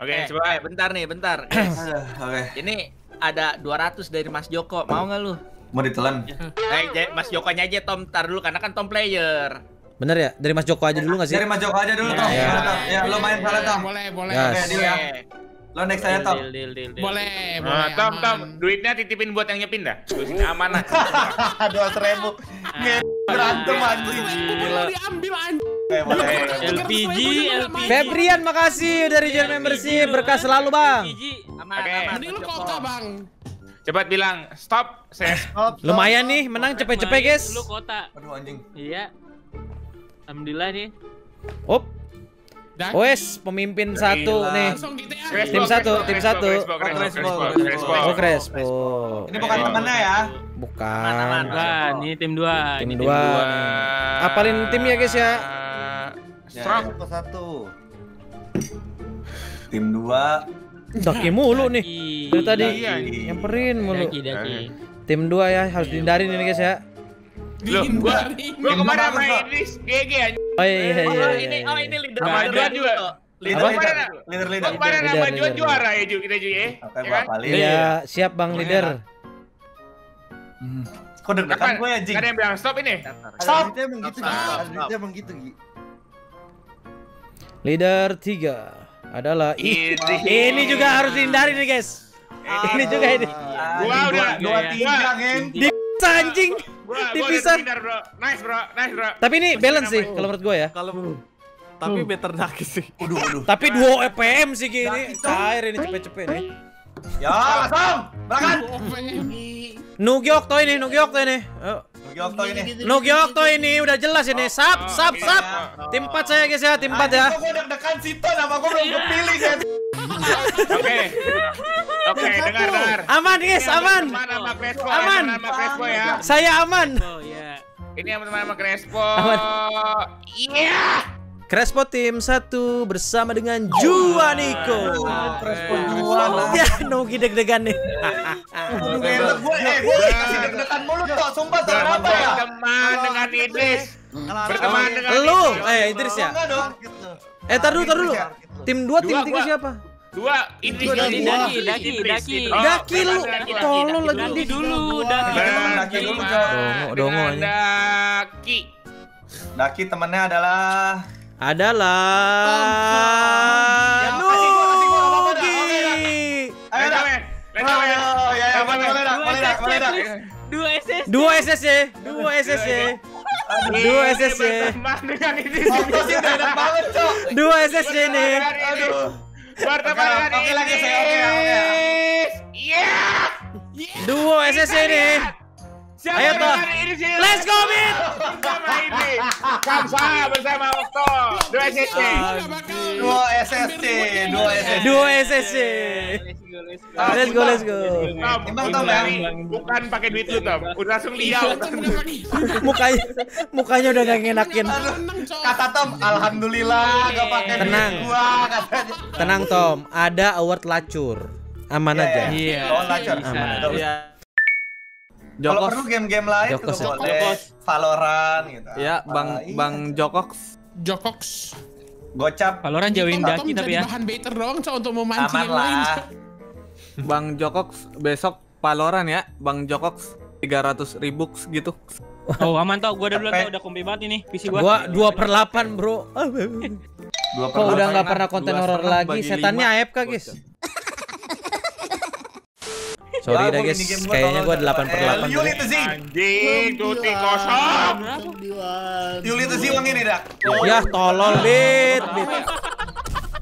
Oke, Eh, coba. eh, bentar nih, bentar. Aduh, Oke, ini ada 200 dari Mas Joko. Mau nggak lu? mau ditelan. Eh, Mas Jokonya aja Tom tar dulu karena kan Tom player. Bener ya? Dari Mas Joko aja dulu gak sih? Dari Mas Joko aja dulu, Iya, Tom. Boleh, Tom. Ya, lo main salah, Tom. Boleh, boleh. Ya. Oke, deal ya. Lo next saya, Tom. Deal, deal, deal, deal. Boleh, boleh. Nah, Tom, Tom, aman. duitnya titipin buat yang nyepin dah. Terus amanah. Dua seribu. Berantem anjing. Boleh diambil anjing. Oke, boleh. LPG, LPG. Febrian makasih dari Jen membership. Berkah selalu, Bang. Oke. Mending lu kota, Bang. Cepat bilang stop, saya Stop, stop. Lumayan nih, menang cepet-cepet, guys. Lu kota. Aduh, anjing. Iya. Alhamdulillah nih. Op. Dan Wes, pemimpin satu nih. Tim satu, Crespo, tim satu. Oh, Crespo. Ini bukan temennya ya. Bukan. Wah, ini tim dua. Tim ini dua. Apalin tim ya, guys, ya. Strong. Satu satu. Tim dua. Daki mulu nih. Daki. Dari tadi nyamperin mulu. Daki, daki. Tim dua ya harus dihindarin ini guys ya. Loh, gua, Dihindari. gua kemarin GG anjing. Oh iya iya Oh, iya. ini oh ini leader juga. Leader, leader, leader, leader. kemarin leader. juara ya Ju, kita Ju ya. Oke, Ya kan? Iya, siap Bang leader. Hmm. Kok deg-degan gue ya, Jing? Kan yang bilang stop ini. Stop. Aditya emang gitu, Gi. Stop, Aditya stop. emang gitu, Gi. Leader 3 adalah Ini. ini juga harus dihindari nih guys. Ini juga ini. Gua udah dua tiga, gua-. Di anjing. Gua gua Dipisah. Nice, bro. Nice, bro. Tapi ini balance sih kalau menurut gue ya. Kalau tapi better Daki sih. Waduh, waduh. Tapi duo EPM sih gini. Cair ini cepet-cepet nih. Ya, langsung. Berangkat. Nugi Okto ini, Nugi Okto ini. Ayo. Nugi Okto ini. Nugi Okto ini udah jelas ini. Sap, sap, sap. Tim 4 saya guys ya, tim 4 ya. Kok gue deg-degan situ nama gue belum kepilih kan. Oke. Oke, dengar, dengar. Aman guys, aman. sama Aman. sama ya. Saya aman. Oh iya. Ini yang berteman sama Crespo. Iya. Crespo tim 1 bersama dengan Juaniko. Crespo dua lah. Ya, Nugi deg-degan nih. Aduh, enak gue. Eh, gue kasih deg-degan mulu tok. Sumpah tuh kenapa ya? Berteman dengan Idris. Berteman dengan Lu, eh Idris ya. Eh, tar dulu, tar dulu. Tim 2 tim Dua, 3 gua. siapa? Dua, Idris Daki, daki, daki. Oh, Daki lu. Daki, Daki. Tolol lagi. Daki dulu, daki. Daki dulu, Cok. Dongo, dongo Daki. Daki temennya adalah Adalah Ya, Nugi. Men. Oh, ya, ya, boleh, boleh dah, boleh dah, boleh dah. Dua SS. Dua SSC, dua SSC, dua SSC, enak banget, Cok. dua SSC nih. Aduh. Berteman Oke, dengan oke lagi, saya, oke. Iya. Dua SSC nih. Siapa Ayo, Toh. Let's go, Min. Kamsa bersama Okto. Dua SSC. Dua SSC, dua SSC. Dua SSC. Let's go, let's go, go. Tom, Timbang, untuk Tom, ya. bukan pakai duit lu, Tom. Udah langsung liau. Mukanya, mukanya udah gak ngenakin. Kata Tom, alhamdulillah gak pakai duit Tenang. gua katanya. Tenang Tom, ada award lacur. Aman aja. Iya. Oh, lancar. Aman. Terus. Kalau Jokos. perlu game-game lain Jokos juga ya. boleh. Jokos. Valorant gitu. Ya, Bang Apa, iya. Bang Jokox. Jokox. Gocap Valorant jauhin daki tapi jadi ya. bahan baiter doang, Cok, untuk memancing aman yang lain. lah. Cok. Bang Jokox besok Valorant ya. Bang Jokox 300 ribu gitu. Oh aman tau, gua udah dulu tau udah kompi banget ini PC gua. Gua dua per 8 bro. Kok udah nggak setengah, pernah konten horor lagi? Setannya. AFK guys. Sorry Ya, guys, kayaknya gua tolong. 8 per Eh, 8 Yuli itu sih. Anjing, tuti kosong. Yuli itu sih uang ini dak. Ya tolol bit, bit.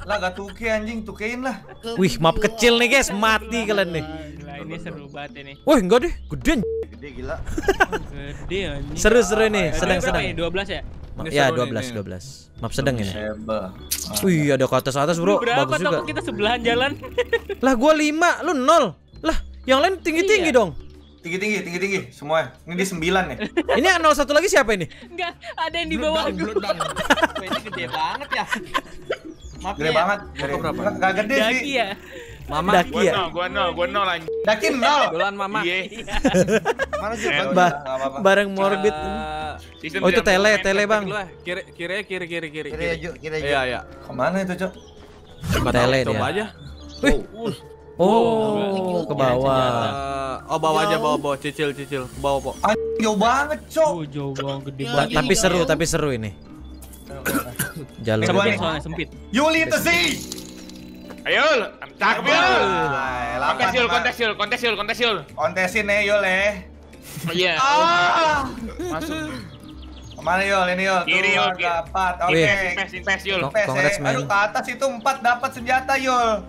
Lah gak tuke anjing, tukein lah. Wih, map kecil nih guys, mati kalian nih. Gila ini seru banget ini. Wih, enggak deh, gede. Gede gila. Gede anjing. Seru-seru nih, Berapa sedang-sedang. ini? 12 ya? Ya, seru nih, 12 ini. 12. Map sedang ini. Seba. Wih, ada ke atas atas, Bro. Berapa Bagus juga. tau kita sebelahan jalan? Lah, gua 5, lu 0. Lah, yang lain tinggi-tinggi Iya. dong. Tinggi-tinggi, tinggi-tinggi semua. Ini di 9 nih. Ini yang 01 lagi siapa ini? Enggak, ada yang di bawah. Wah, ini gede banget ya. Gede banget. Gede. berapa? Gak- Gak gede Daki sih. ya. Mama. Daki Gua ya. nol, gua nol, gua nol anjing. Daki nol. Duluan Mama. Iya. Mana sih? Bang? Bareng Morbid. Season Oh, itu tele, tele, Bang. Kiri kiri kiri kiri kiri. Kiri kiri. aja, kiri aja. Iya, iya. Ke mana itu, Cok? Coba Tele coba aja. Oh, ke bawah. Eh, oh bawa aja bawa bawa cicil cicil ke bawah po. Anjing jauh banget, Cok. Oh, jauh banget gede banget. Tapi seru, tapi seru ini. Jalur. Coba Sempit nih. soalnya sempit. Yuli itu sih. Ayo, cakep Yul. Nah, Kontes Yul, kontes Yul, kontes Yul, kontes Yul. Kontesin nih Yul ya. Iya. Ah. Masuk. Ke mana Yul? Ini Yul. Kiri, Yul. Empat. Oke. Invest, invest Yul. Ya. Aduh, ke atas itu empat dapat senjata Yul.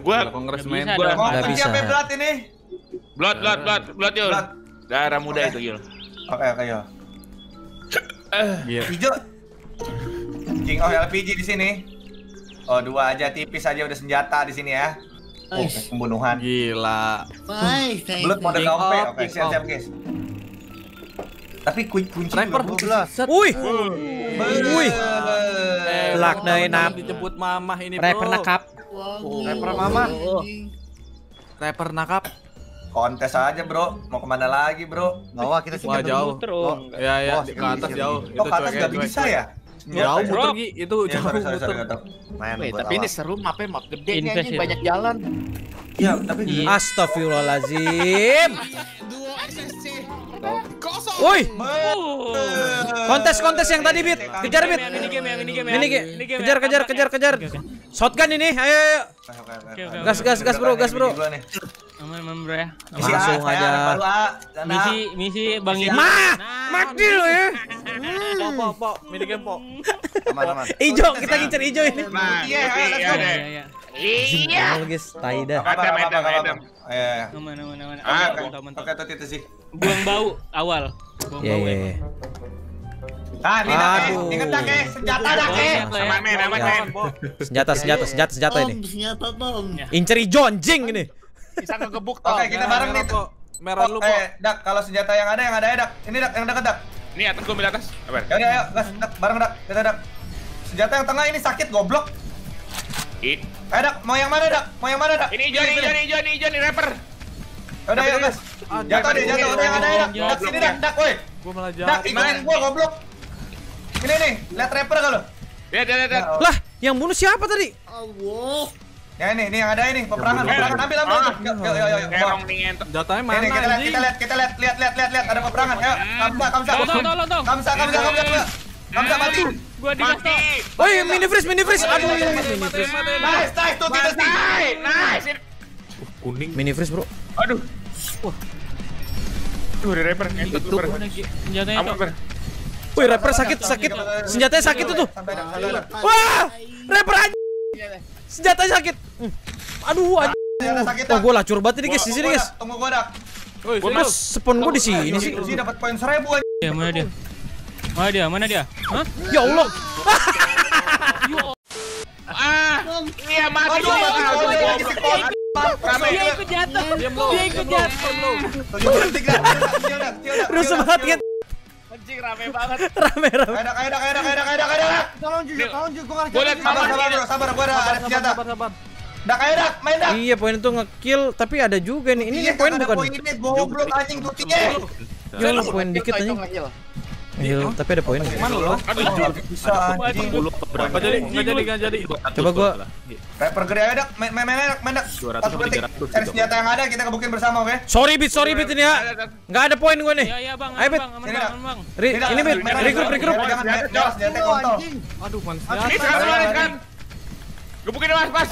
Gua Kongres main. Gua dong. Mau Nggak kunci bisa. apa berat ini? blood, blood, blood, blood Yul. Blood. Darah muda itu Yul. Oke, oke Yul. Iya. Hijau. King of LPG di sini. Oh, dua aja tipis aja udah senjata di sini ya. Oh, pembunuhan. Gila. Blood mode of, Oke, King siap of. siap guys. Tapi kunci kunci Sniper. Set. Wih, Wih. Eh, dari bang, nap. dijemput mamah ini bro. rapper nakap. Rapper mama. Rapper nakap. Kontes aja, Bro. Mau ke mana lagi, Bro? Bawah kita sih Wah jauh. Om. Ya ya ke atas ini, jauh. Oh, Itu ke atas nggak bisa ya? Jauh muter Bro. Gi. itu Ya, jauh sorry, sorry, muter. Main tapi ini seru mapnya map gede nih Invest anjing ya. banyak jalan. Iya, tapi Astagfirullahalazim. Duo SSC. Kosong. Woi, kontes kontes yang tadi bit. Kejar bit. Ini game ini game. Mini Ini Ki. game. Kejar kejar kejar kejar. Shotgun ini. Ayo Gas, gas, gas, bro, gas, bro. Aman, aman, bro ya. Langsung aja. Misi, misi Bang. Ma, mati lo ya. Po po mini game po. Aman, aman. Ijo, kita ngincer ijo ini. Nah, Iya, ya. Iya, iya. Iya. Iya, guys, tai dah. Apa, apa, Adam, Adam. Adam. Iya. Aman, aman, aman. Ah, Aman, Oke, tuh itu sih. Buang bau awal. Buang Iya bau ya. iya. Ah, ini dak, eh. Aduh. Ingat dak, eh. Senjata eh. Sama men, sama Ya. men. Senjata senjata senjata senjata ini. senjata bom. Incer ijo anjing ini. Bisa ngegebuk tau. Oke, kita bareng nih. Merah lu Oh, eh, dak, kalau senjata yang ada, yang ada ya, dak. Ini dak, yang dekat dak. Ini atas gua ambil atas. Apa? Ya udah, ayo, gas, dak, bareng dak, kita dak. Senjata yang tengah ini sakit, goblok. I- Eh, dak, mau yang mana, dak? Mau yang mana, dak? Ini hijau, ini hijau, ini hijau, ini hijau, ini rapper. Ya Udah, ayo, gas. Jatuh deh, jatuh. Udah yang ada ya, dak. Dak, sini, dak, dak, woi. Gua malah Dak, jatuh. ikutin gua, goblok. Ini nih, lihat rapper gak lu? Lihat, lihat, lihat. Lah, yang bunuh siapa tadi? Allah. Ya ini, ini yang ada ini, peperangan, peperangan. Ambil, ambil. Yuk, yuk, yuk. Terong nih Ini, mana ini, kita lihat, anjing? kita lihat, kita lihat, lihat, lihat, lihat, lihat, ada peperangan. Ayo, kamsa, kamsa, Tolong, tolong, tolong, tolong. kamsa, kamsa, kamsa, Kamsa mati. Gua di Mati. Woi, mini freeze, mini freeze. Aduh, mini freeze. Nice, nice, tuh kita sih. Nice, nice. Ini- Mini freeze, Bro. Aduh. Tuh, ada rapper rapper. Senjatanya Ampun, tuh. rapper. Woi, rapper sakit, sakit. Senjatanya sakit tuh tuh. Dak, santai, dak. Wah, rapper anjing. Senjatanya sakit. Hmm. Aduh, sakit, Wah, gua lacur banget ini, guys. Di Tunggu sini, guys. Tunggu gua, dak. Mas, spawn gua di sini sih. Sih dapat poin seribu aja. Ya, mana dia? Mana dia? Mana dia? Hah? Ya Allah. Ah, ini ya mati gua. Ah. Dia ikut jatuh. Lu. Dia ikut jatuh. Rusuh banget kan. Anjing rame banget. Rame, rame. Ayo, dak, ayo, dak, ayo, dak. Tolong jujur, tolong jujur, gua nggak Gua liat Sabar, sabar, bro, sabar, gua ada ada senjata. Sabar, sabar. Dak, ayo, dak, main, dak. Iya, poin itu nge-kill, tapi ada juga nih. Ini Iya, nih poin ada bukan. poinnya, goblok anjing tutinya. Ya Allah, poin dikit anjing. Heal, tapi ada poin. Mana lu? Aduh, bisa anjing. Enggak jadi, enggak jadi, enggak jadi. Coba gua Rapper gede ayo, dak. Main, main, main, dak, main, dak. 200 Satu detik. Cari senjata yang ada, kita kebukin bersama, oke? Sorry bit, sorry bit ini ya. Nggak ada poin gue nih. Ya, ya, Bang. Ayo, Dak, ini bit, regroup, regroup. Jangan, senjata kontol. Aduh, man. Ini sekarang. Gebukin mas, mas.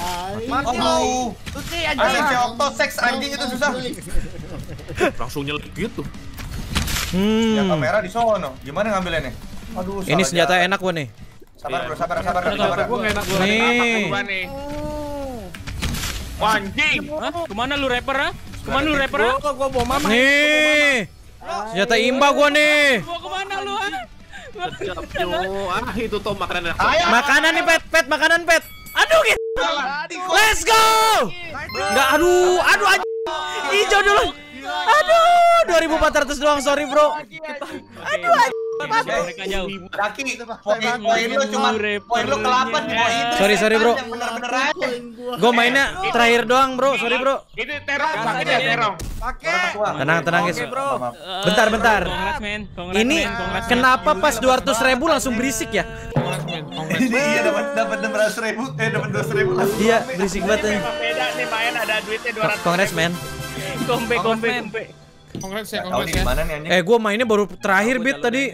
Oh, ACC Octo Sex anjing itu susah. Langsung nyelip gitu. Senjata Hmm. merah di sono. Gimana ngambilnya nih? Aduh, Ini senjata jalan. enak gue nih. Sabar, bro, sabar, sabar, Enak, sabar. Gua enggak enak gua. Nih. Gua nih. Anjing. Hah? Ke mana lu rapper, ha? Ke mana lu rapper, ha? Gua gua bawa mama. Nih. Senjata imba gue nih. Mau ke mana lu, ha? Yo, ah itu tuh makanan. Makanan nih pet, pet makanan pet. Aduh gitu. Let's go. Nggak, aduh, aduh aja. Hijau dulu. Aduh, 2400 doang, sorry bro. Aduh, jauh. Daki, poin poin lu cuma poin lu ke-8 di poin Idris. Sorry, sorry, bro. Gue mainnya terakhir doang bro, sorry bro. Itu terong, pakai dia terong. Tenang, tenang guys. Maaf. Bentar, bentar. Ini kenapa pas 200 ribu langsung berisik ya? Ini iya dapat dapat enam ratus ribu, eh dapat dua ribu. Iya, berisik banget Ini beda nih main ada duitnya 200 Kongres men. Kompe kompe kompe. Congrats ya, ya. mana nih anjing? Eh, gua mainnya baru terakhir beat tadi.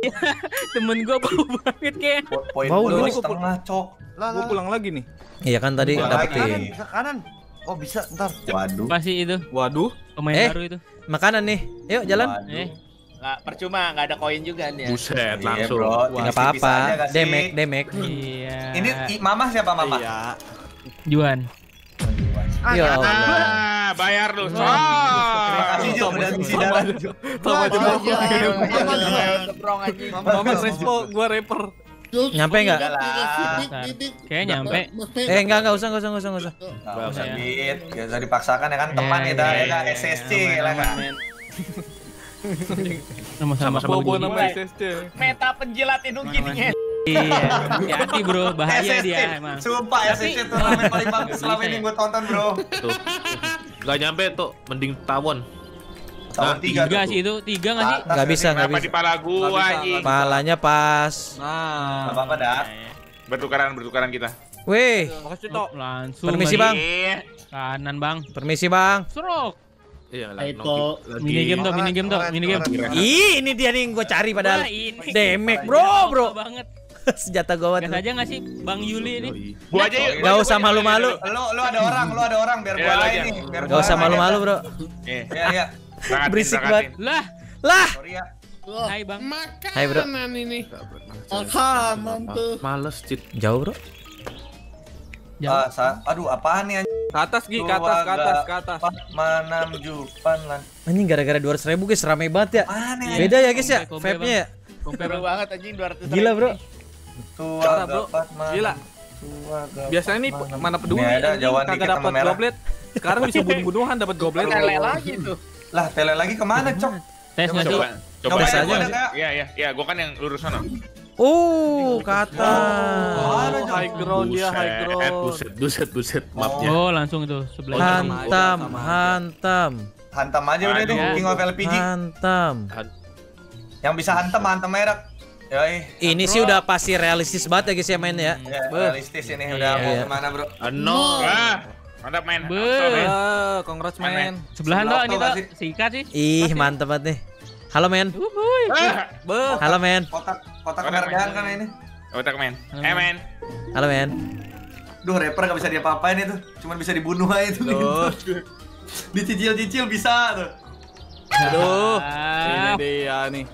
Temen gua bau banget kayak. Po- Poin Bau lu. setengah cok. Lah, Gua pulang lagi nih. Iya kan tadi dapetin. kanan. Oh bisa, ntar. Waduh. Pasti itu Waduh. pemain Eh. baru itu. Makanan nih. Yuk jalan. Waduh. Eh, Nggak percuma nggak ada koin juga nih ya. Buset, Iya, langsung. bro. Nggak apa-apa. Demek, demek. iya. Ini i- mama siapa mama? Iya. Juan. Ya Allah. Ah, bayar lu. Terima Oh. kasih Jo udah ngisi darah. Mama anjing. Mama respo, gua rapper. Nyampe nggak? Enggak. Kayaknya nyampe. Eh, enggak enggak usah, enggak usah, enggak usah, enggak usah. Nggak usah Ya. Dit, nggak usah dipaksakan ya kan teman ya dah ya kan SSC lah kan. Sama-sama Bobo nama. SSC. Meta penjilat hidung gini Iya, hati-hati bro, bahaya SSC, dia emang. sumpah SSC turnamen paling bagus selama ini gue tonton bro. Tuh. Gak nyampe tuh, mending tawon. Tahun tiga Tiga sih itu, tiga nggak sih? Nggak bisa, nggak bisa. di pala gua? Palanya pas. Nggak Nah. apa-apa dah. Bertukaran, bertukaran kita. Wih, Makasih tok. Langsung. Permisi. Bang. Iya. Kanan bang. permisi bang. Serok. Iya, lagi- Mini game tuh, mini game tuh, mini game. Ih, ini dia nih yang gue cari padahal. Demek bro, bro. Banget. Senjata gawat. Gas aja nggak sih, Bang Yuli ini? Gua aja yuk. Aja, usah malu-malu. aja. Lu lu ada orang, lu ada orang biar Iya, gua lain nih. Gak usah malu-malu bro. Iya. Iya iya. Berisik berangkatin. Lah, Lah, Sorry ya. hai bang. Hai, bro. Makanan ini. Makan, mantu. Males, Cit. jauh bro. Sa- aduh apaan nih anjing? Ke atas Gi, ke atas, ke atas, ke atas. Mana jupan lan. Anjing gara-gara 200 ribu guys rame banget ya. Ya? Beda ya guys ya, vape-nya ya. Kompe banget anjing 200 Gila bro. Tua Kata, bro. mana. Gila. Tua Biasanya nih mana. mana peduli Ini ada jauhan kagak dapat merah. goblet. Sekarang bisa bunuh-bunuhan dapat goblet. Tele lagi tuh. Lah, tele lagi ke mana, Cok? Tes Coba, coba. Coba Coba aja Iya, iya, iya. Gua kan yang lurus sana. Oh, kata. Oh, high ground dia, high ground. Buset, buset, buset. Mapnya. Oh, langsung itu sebelah. Hantam, hantam, hantam aja udah deh. King of LPG. hantam. Yang bisa hantam hantam merek. Yoi. Ini sih udah pasti realistis banget ya guys ya mainnya ya. Ya, realistis ini udah mau Iya. ke mana bro? Ano. Mantap main. Be. Eh, congrats man. Sebelahan Sebelah tuh ini tuh nggak sih? sikat sih. Ih, mantep banget nih. Halo men. Uhuy. Ah, Beh. Halo men. Kotak kotak Kotak kemerdekaan main. kan ini. otak men. Halo, Eh, men. Halo men. Duh, rapper gak bisa diapa-apain itu. Cuman bisa dibunuh aja itu. Dicicil-cicil bisa tuh. Aduh. Ah, Ini dia nih.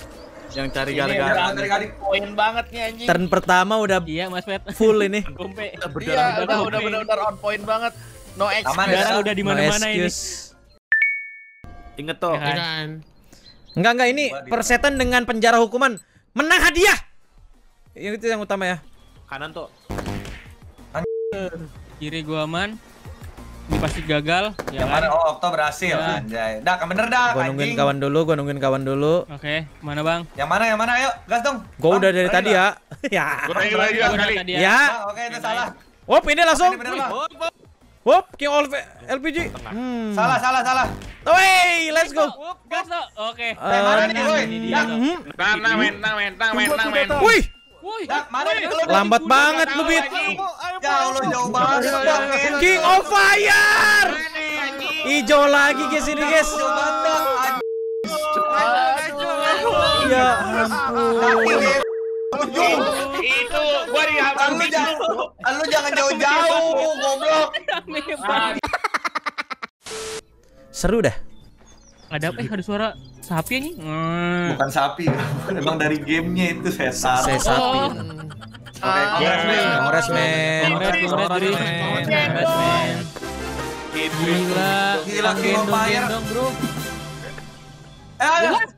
Yang cari Ini gara-gara. udah. Poin banget nih anjing. Turn pertama udah Iya Mas Pet. full ini. Kompe. Iya, udah udah benar-benar on point banget. No excuse. ya? Sekarang udah di No mana-mana ini. excuse. Ingat tuh. Ya Ya kan? kan. Enggak enggak ini persetan dengan penjara hukuman menang hadiah. Yang itu yang utama ya. Kanan tuh. Kiri gua aman. Ini pasti gagal. Ya Yang mana? kan? Oh, Okto berhasil. Ya. Anjay. Dah, kan bener dah. Gua nungguin anjing. kawan dulu, gua nungguin kawan dulu. Oke, mana bang? Yang mana? Yang mana? Ayo, gas dong. Gua Bang, udah dari berani tadi nggak? ya. ya. Gua tanya lagi tadi ya. Ya. Bang, oke itu salah. Wop, ini langsung. Ini bener, Bang. Wop, King of LPG. Hmm. Salah, salah, salah. Wey, let's go. Gas. Oke. Eh, mana nih, woi? Ini dia Dak, tuh. Hmm. Tang, tang, men, tang, men, tang, men, tang, men. Wih, Lu lambat banget lu, Bit. Ya Allah, jauh banget. King of Fire. Hijau lagi guys ini guys. Ya ampun. Itu gua di Lu jangan, lu jangan jauh-jauh, goblok. Seru dah. Ada eh ada suara sapi nih. Hmm. Bukan sapi, emang dari gamenya itu sesar. Saya sapi. Oh. Oke, congrats, men. Kongres men. Kongres, kongres. Kongres, men. Gila. Gila. Gendong, bro. Eh.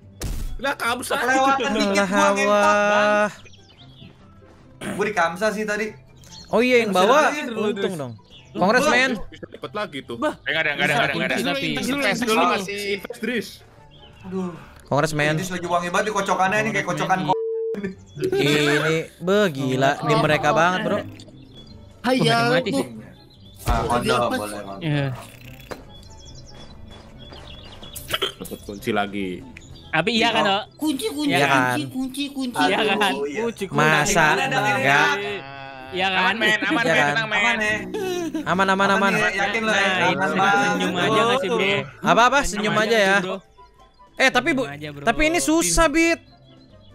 Lah kamu Kelewatan dikit gua ngentot. Gua di Kamsa sih tadi. Oh iya yang bawa untung dong. Kongres men. bisa dapat lagi tuh. Eh, enggak ada, enggak ada, enggak ada, enggak ada. Tapi Invest dulu, masih invest Dris. Aduh. Kongres men. Ini lagi wangi banget di kocokannya nih kayak kocokan. Ini be gila di mereka banget bro. Mati sih? Ah, kondom boleh. Bang. Iya. Dapat kunci lagi. Tapi iya kan, Dok? Kunci kunci Iya kan? kunci kunci kunci. Iya kan? Iya. Masa enggak? Iya kan? Aman men, aman Iya men, kan? tenang men. Aman ya? Aman aman aman. ya? Yakin lo ya? Nah, senyum aja nggak sih, Bro? Apa apa senyum aja ya. Eh tapi bu, tapi ini susah bit.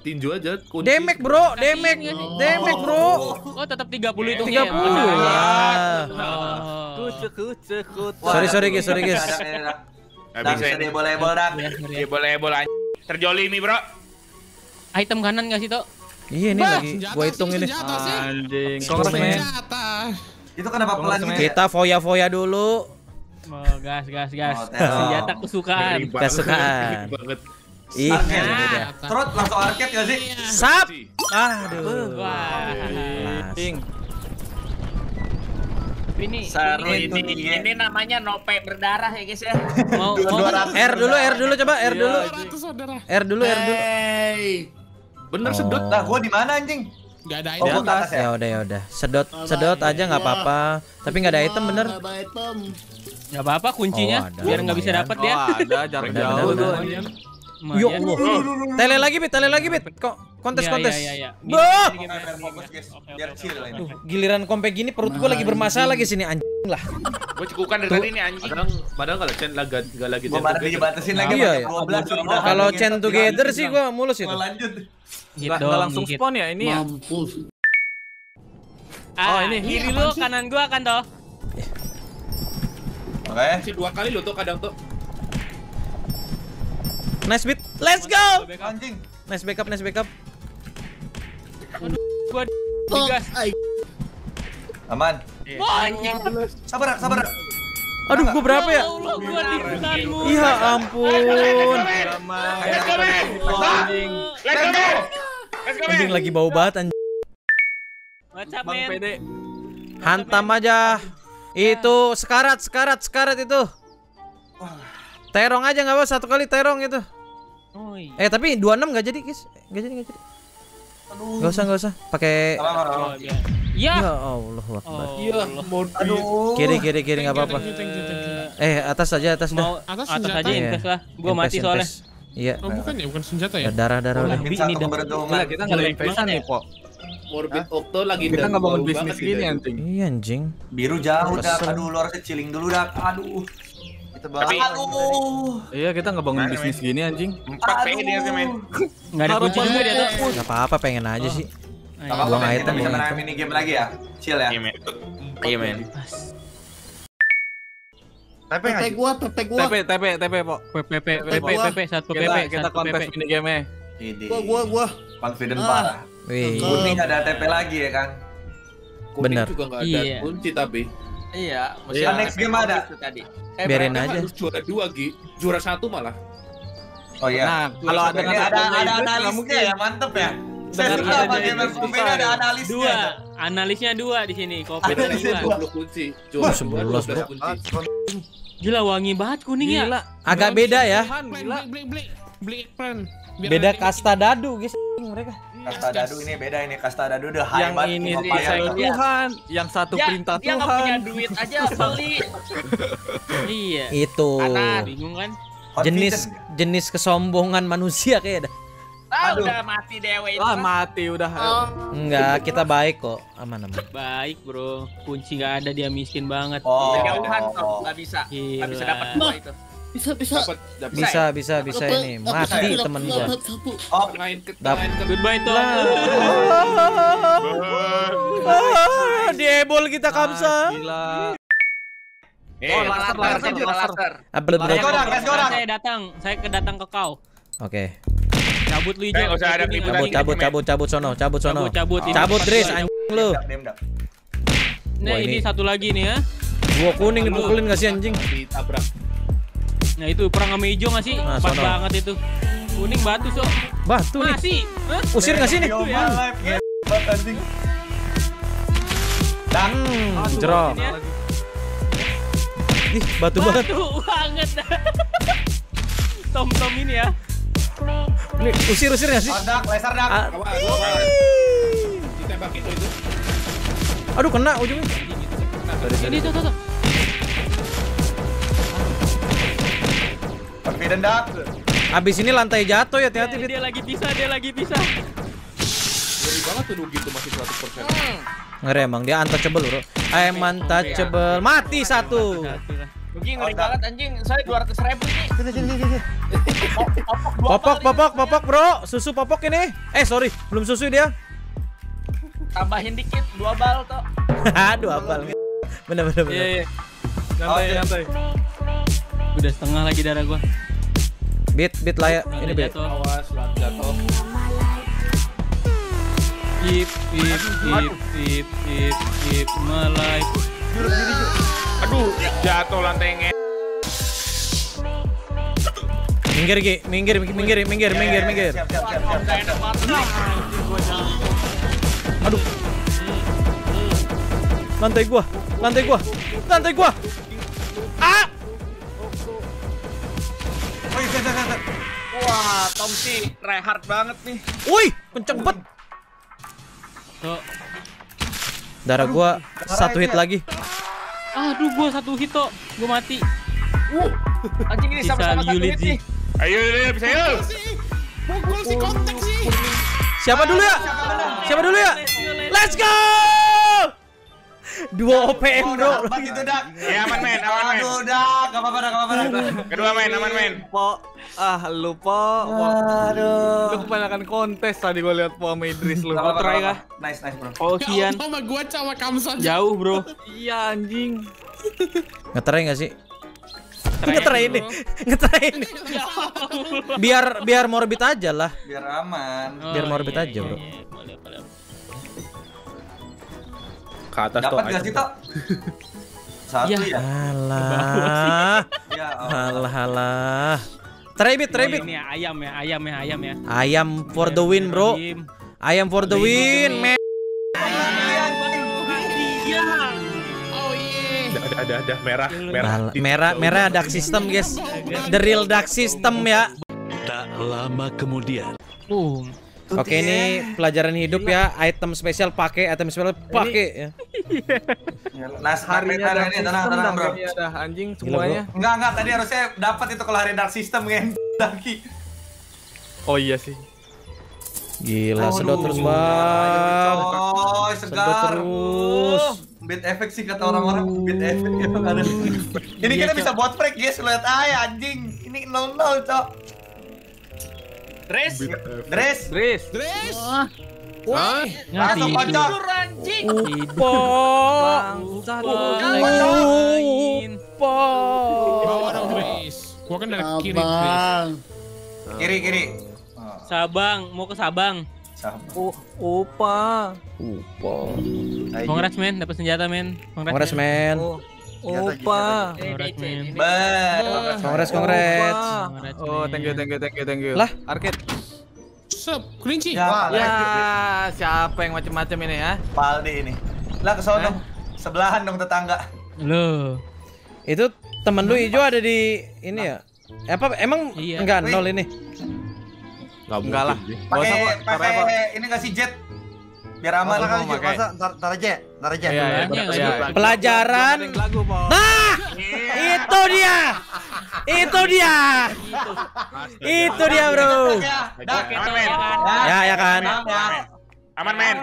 Tinju aja kunci. Demek bro, demek, demek bro. Oh, tetap 30 itu. 30 lah. Oh. Kuce kuce kuce. Wah, Sorry, sorry, guys, sorry, guys. ada, ada, ada. Gak Dak, bisa ini. boleh boleh dak. Iya, ya. Boleh boleh. Terjolimi bro. Item kanan nggak sih, Tok? Iya ini Bah, lagi gua hitung ini. Anjing. Kongres, men. Senjata. Itu kenapa pelan gitu ya? Kita foya-foya dulu. Oh, gas, gas, gas. Oh. Senjata kesukaan. Banget. Kesukaan. Ih, Arcade. udah. Terus langsung arcade gak sih? Sap. Aduh. Wah. Anjing. Ini Ini, ini, dia. ini namanya nope berdarah ya guys ya. mau mau. R dulu, R dulu coba, R dulu. 200 saudara. R dulu, R dulu. Bener Oh. sedot. Nah, gua di mana anjing? Gak ada Oh, item. ke atas ya? Ya udah ya udah. Sedot, sedot aja nggak apa-apa. Tapi nggak ada item bener. Nggak ada item. apa-apa kuncinya Oh, ada. biar nggak bisa dapat Oh dia. ada jarak jauh tuh. Yo. Tele lagi bit, tele lagi bit. Kok kontes Iya, kontes. iya, gini, gini, Biar chill giliran kompe gini perut gua lagi bermasalah lagi sini anjing lah. Gue cekukan dari tadi nih anjing. Padahal, padahal kalau Chen lagi gak lagi Gua mana dibatasin lagi Iya, iya. 12 suruh udah Kalau satu together lagi. sih gua mulus itu. Gua lanjut. Nggak langsung spawn ya ini ya? Mampus. Ah, Oh, ini. kiri lu kanan gua kan toh. Oke. Sih dua kali lo tuh kadang tuh. Nice bit. Let's go. Anjing. Nice backup, nice backup. Gua Tok. digas. Aman. Anjing. Sabar, Dak, sabar. Dak. Aduh, gua berapa ya? Allah, gua di depanmu. Iya ampun. Let's go men. Anjing. Let's go lagi bau banget anjing. Bang. Hantam aja. Itu sekarat, sekarat, sekarat itu. Terong aja nggak apa satu kali terong itu. Oh, iya. Eh tapi 26 nggak jadi guys. Nggak jadi nggak jadi. Nggak usah nggak usah. Pakai. Ya. Ya Allah Akbar. Iya, mau Aduh. Kiri kiri kiri nggak apa-apa. Eh atas aja atas dah. Mau Atas atas senjata. aja Iya. invest lah. Gua Invest, mati soalnya. Iya. Oh bukan ya, bukan senjata ya? Darah darah udah. Ini dah-. Enggak, kita nggak ada investan nih, Po. Morbid Octo lagi Kita nggak bangun bisnis gini anjing. Iya anjing. Biru jauh dak. Aduh, lu harusnya chilling dulu dak. Aduh. Kita Tapi-. Aduh. Iya, kita nggak bangun Mana, bisnis gini anjing. Empat PE dia sih men. Enggak ada kunci juga dia tuh. Nggak apa-apa pengen aja sih. Men. item, kita bisa buang main mini game lagi ya. Chill ya. Iya men. Iya men. Pepe gua, pepe gua. TP, TP, TP, Po. PPP, gua. PP, satu Kita PP, kita kontes mini game Ini. Gua gua gua. Confident Ah. parah. Wih. Kuning ada TP lagi ya kan? Kuning Bener. juga nggak ada Iya. kunci tapi. Iya. Iya, next game ada. Itu tadi. Eh, Biarin aja. harus juara dua Gi, juara satu malah. Oh iya. Nah, kalau ada ada ada analisnya ya, mantep ya. Saya suka ada pakai yang game susah ini ada ya. analisnya. Dua, analisnya dua di sini. Kopi sini dua. 20 kunci. Juara dua, 11 12 kunci. Gila wangi banget kuning ya. Gila. Agak beda ya. Gila. Beda kasta dadu guys mereka. Kasta dadu ini beda ini kasta dadu udah high Yang banget. ini payah saya banget. Tuhan, yang satu Dia, perintah dia nggak punya Tuhan. duit aja beli. Iya. Itu Kanan. Bingung kan? jenis Confident. jenis kesombongan manusia kayak dah. Ah Aduh. udah mati dewe itu. Ah, mati udah. Enggak, kita baik kok. Aman aman. Baik bro, kunci nggak ada dia miskin banget. Oh. Kejauhan toh, nggak bisa. Nggak bisa dapat dua itu. Bisa bisa. Dapat, dapat. Bisa bisa bisa ini. Mati temen gua. Oh, Main ke Dap- main ke Goodbye. Ah, Diebol kita Kamsa. Gila. Eh, Oh, laser, laser, laser, laser. Ah. Saya datang, saya kedatang ke kau. Oke. Cabut lu Eh, usah ada Cabut kuning. cabut cabut cabut sono, cabut sono. Cabut, cabut. Cabut Dris anjing lu. Nah ini satu lagi nih ya. Gua kuning dipukulin gak sih anjing? ditabrak. Nah itu perang sama hijau nggak sih? Nah, Pas banget itu. Kuning batu sok. Batu nih. Masih. Hah? Usir gak sih nih? Anjing. Hmm, jerok. Ini ya. Ih, batu banget. Batu banget. Tom Tom ini ya. Nih, usir usir gak sih? Oh, dak, laser dak. Ah. Ditembak itu itu. Aduh kena ujungnya. Ini tuh tuh. tuh. Confident dak. Abis ini lantai jatuh ya, hati-hati Bit. Dia lagi pisah, dia lagi pisah. Ngeri banget tuh gitu masih 100%. Ngeri emang dia untouchable, Bro. I'm untouchable. Mati satu. Rugi ngeri banget anjing. Saya 200 ribu ini. Popok, popok, popok, Bro. Susu popok ini. Eh, sorry, belum susu dia. Tambahin dikit, dua bal toh. Aduh, apal. Bener, bener, Iya, bener. iya. Santai, Oke. santai. Udah setengah lagi darah gua. Bit, bit layak. Ini bit. jatuh. Awas, lan jatuh. Ip, ip, ip, ip, ip, ip, melai. Aduh, jatuh lantainya. Minggir, Gi. Minggir, minggir, minggir, minggir, minggir, minggir. Banget. Aduh. Lantai gua, lantai gua, lantai gua. Ah! Wah, Tom sih rehard banget nih. Wih, kenceng banget. Tuh. Darah gua satu hit lagi. Aduh, gua satu hit toh. Gua mati. Anjing ini sama-sama satu hit nih. sih. Ayo, ayo, bisa yuk. Pukul si kontak sih. Siapa dulu ya? Siapa dulu ya? Let's go! Dua OPM, Bro. Dapat itu, Dak. Ya, aman, men, aman, men. Aduh, Dak. Gak apa-apa, Dak. Gak apa-apa, Dak. Kedua men, aman men. Po, ah lu po, po. Lu kebanyakan kontes tadi gua lihat po sama Idris lu. Mau try kah? Nice, nice, bro. Oh. Allah, sama gua sama Kamsa. Jauh, bro. Iya anjing. Ngetry nggak sih? Ngetry ini, ngetry ini. Biar biar morbid aja lah. Biar aman. Biar morbid aja, bro. Ke atas tuh. Dapat gak sih, Tok? Satu Ya. ya? Alah. Ya, Allah. Alah, alah. Try bit, try Oh, bit. Ini ayam ya, ayam ya, ayam ya. Ayam for the win, bro. Ayam for the win, man. Oh iya. Ada, ada, ada, merah, merah. Merah, merah dark system, guys. The real dark system ya. Tak lama kemudian. Boom. Oke, ini pelajaran hidup ya. Item spesial pakai, item spesial pakai ya. Nas, Harinya tenang, ada ini, tenang, tenang, bro. Iya dah anjing Gila, semuanya. Enggak, enggak. Tadi harusnya dapat itu kalau hari dark system, kan. Daki. Oh iya sih. Gila, sedot terus, Bang. Coy, Sedot segar. terus. Beat efek sih kata orang-orang. Beat efek emang ada. Ini kita bisa buat break, guys. Lihat aja anjing. Ini 0-0, Cok. Dres, Dres. Dris. Dres. Wah, Langsung kocok. anjing. Po. Bangsat. Po. Bawa dong, Dres. Gua kan dari kiri, Dres. Kiri, kiri. Oh, Sabang, mau ke Sabang. Oh, opa. Po. Kongres men, dapat senjata men. Kongres, men. Oh, opa. Bet. Kongres, kongres. Oh, thank you, thank you, thank you, thank you. Lah. Arcade. Sup, kelinci. Ya, Ya, ya. siapa yang macam-macam ini ya? Paldi ini. Lah ke sono. Sebelahan dong tetangga. Loh. Itu temen lu hijau ada di ini ya? Eh, Apa emang Iya. enggak nol ini? Enggak lah. Pakai Pak. pakai ini nggak sih jet? Biar aman. Masa kali, pakai. masa? Ntar aja, ntar aja. Iya, iya, iya. Pelajaran. Nah, itu dia. Itu dia. Itu dia, Bro. Ya, Aman, men. ya kan. Ya, ya kan. Aman men.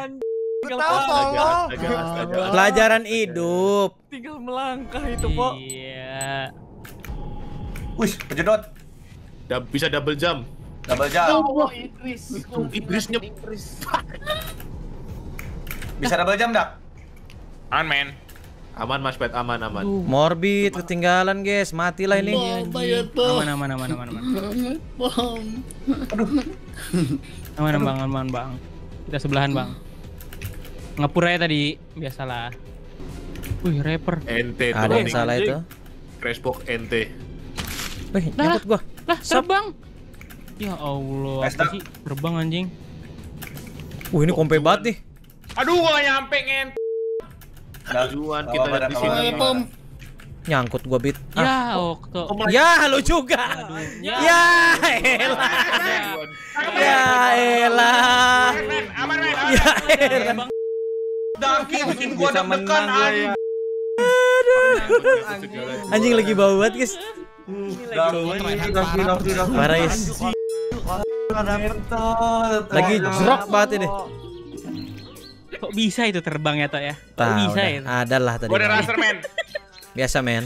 Pelajaran hidup. Tinggal melangkah itu, Po. Iya. Wih, pejedot. Da- bisa double jump. Double jump. Itu Idris nyep. Bisa double jump, dak? Aman men. Aman Mas Pet, aman aman. Morbid ketinggalan, guys. Matilah ini. Bang. Aman aman aman aman aman. Bang. Aman aman aman aman bang. Kita sebelahan bang. Ngapur aja tadi, biasalah. Wih, rapper. Ente Ada yang salah itu. Crashbox ente. Wih, nyangkut gua. Lah, terbang. Ya Allah? Terbang anjing. Wih, ini kompe banget nih. Aduh gua gak nyampe ngen. Nggak kita lihat di sini. Pom. Nyangkut gua bit. Ah. Ya, Okto. Ya, lu juga. Ya. Ya, elah. Ya, elah. Aman. Ya, elah. Daki bikin gua deg-degan gua ya. anjing. Anjing lagi bau banget, guys. Parah is. Lagi jerok banget ini. Kok bisa itu terbang ya, Tok ya? Kok bisa ya? Ada lah tadi. Gue raser men. Biasa men.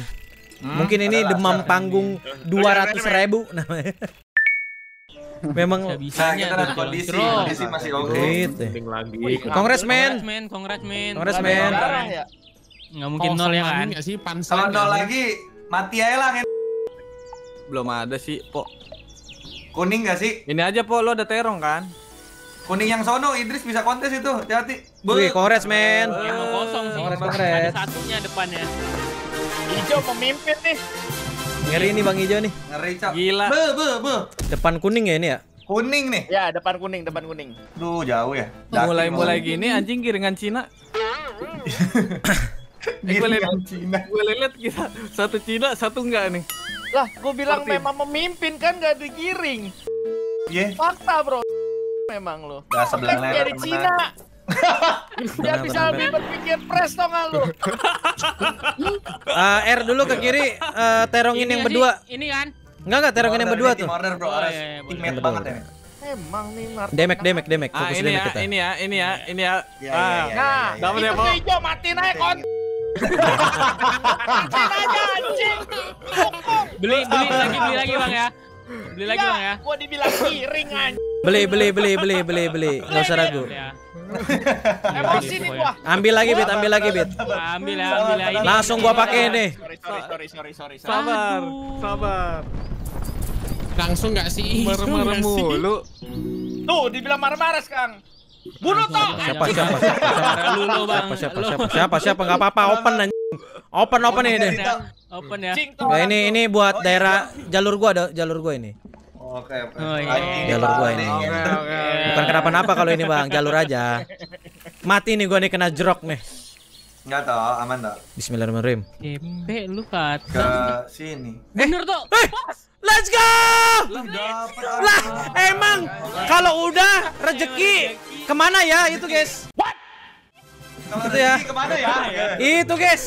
Mungkin ini demam panggung 200 ribu namanya. Memang Bisa Nah, kondisi, kondisi masih oke. Gitu. Penting lagi. Kongres men. kongres men. Kongres men. Nggak mungkin nol ya kan? Enggak sih. Kalau nol lagi mati aja lah. Belum ada sih, Po. Kuning gak sih? Ini aja, Po, lo ada terong kan? Kuning yang sono Idris bisa kontes itu. Hati-hati. Wih, kongres men. Kosong sih. Kongres, Ada kongres. satunya depannya. Hijau pemimpin nih. Ngeri nih Bang Ijo nih. Ngeri, Cok. Gila. Be, be, be. Depan kuning ya ini ya? Kuning nih. Ya depan kuning, depan kuning. Duh, jauh ya. Daki Mulai-mulai mau. gini anjing giringan Cina. Eh, gue liat, gue liat kita satu Cina, satu enggak nih. Lah, gue bilang memang memimpin kan gak digiring. Iya. Fakta bro. Memang lo. Dah sebelah Kan layar, dari. Cina. Dia bisa lebih berpikir fresh gak lu? Eh, R dulu ke kiri eh, terongin yang berdua. Ini kan? Enggak enggak terongin yang berdua tuh. Order bro, Oh, iya, iya, teammate banget ya. Emang nih Martin. Demek demek demek Ah, fokus ini demek ya, kita. ini ya, ini ya, ini ya. Iya, Ah, iya, iya. Nah, Dapat ya, Po? hijau matiin aja kon. Aja anjing. Beli, beli lagi, beli lagi bang ya. Beli lagi bang ya. Gua dibilang giring anjing. Beli beli beli beli beli beli. Enggak usah ragu. Ya. Emosi nih gua. Ambil lagi Bit, ambil lagi Bit. Ambil ya, ambil ya. Ini. Langsung gua pakai nih. Sorry, sorry, sorry, sabar, sabar. Langsung nggak sih? Marah-marah Nggak mulu. Tuh, dibilang marah-marah Kang. Bunuh toh. Siapa siapa siapa siapa siapa siapa siapa siapa enggak apa-apa open anjing. Open open ini deh. Ya, Open ya. Nah, ini ini buat daerah jalur gua ada jalur gua ini. Oke, oke. Oh, iya. Lagi Jalur gua ini. Oke, oke. Bukan kenapa-napa kalau ini Bang, jalur aja. Mati nih gua nih kena jerok nih. Enggak tahu, aman tak? Bismillahirrahmanirrahim. CP lu kat. Ke sini. Bener tuh. Eh, let's go! Lah, emang kalau udah rezeki ke mana ya itu guys? Kalau Itu ya. rezeki ke mana ya? Itu guys.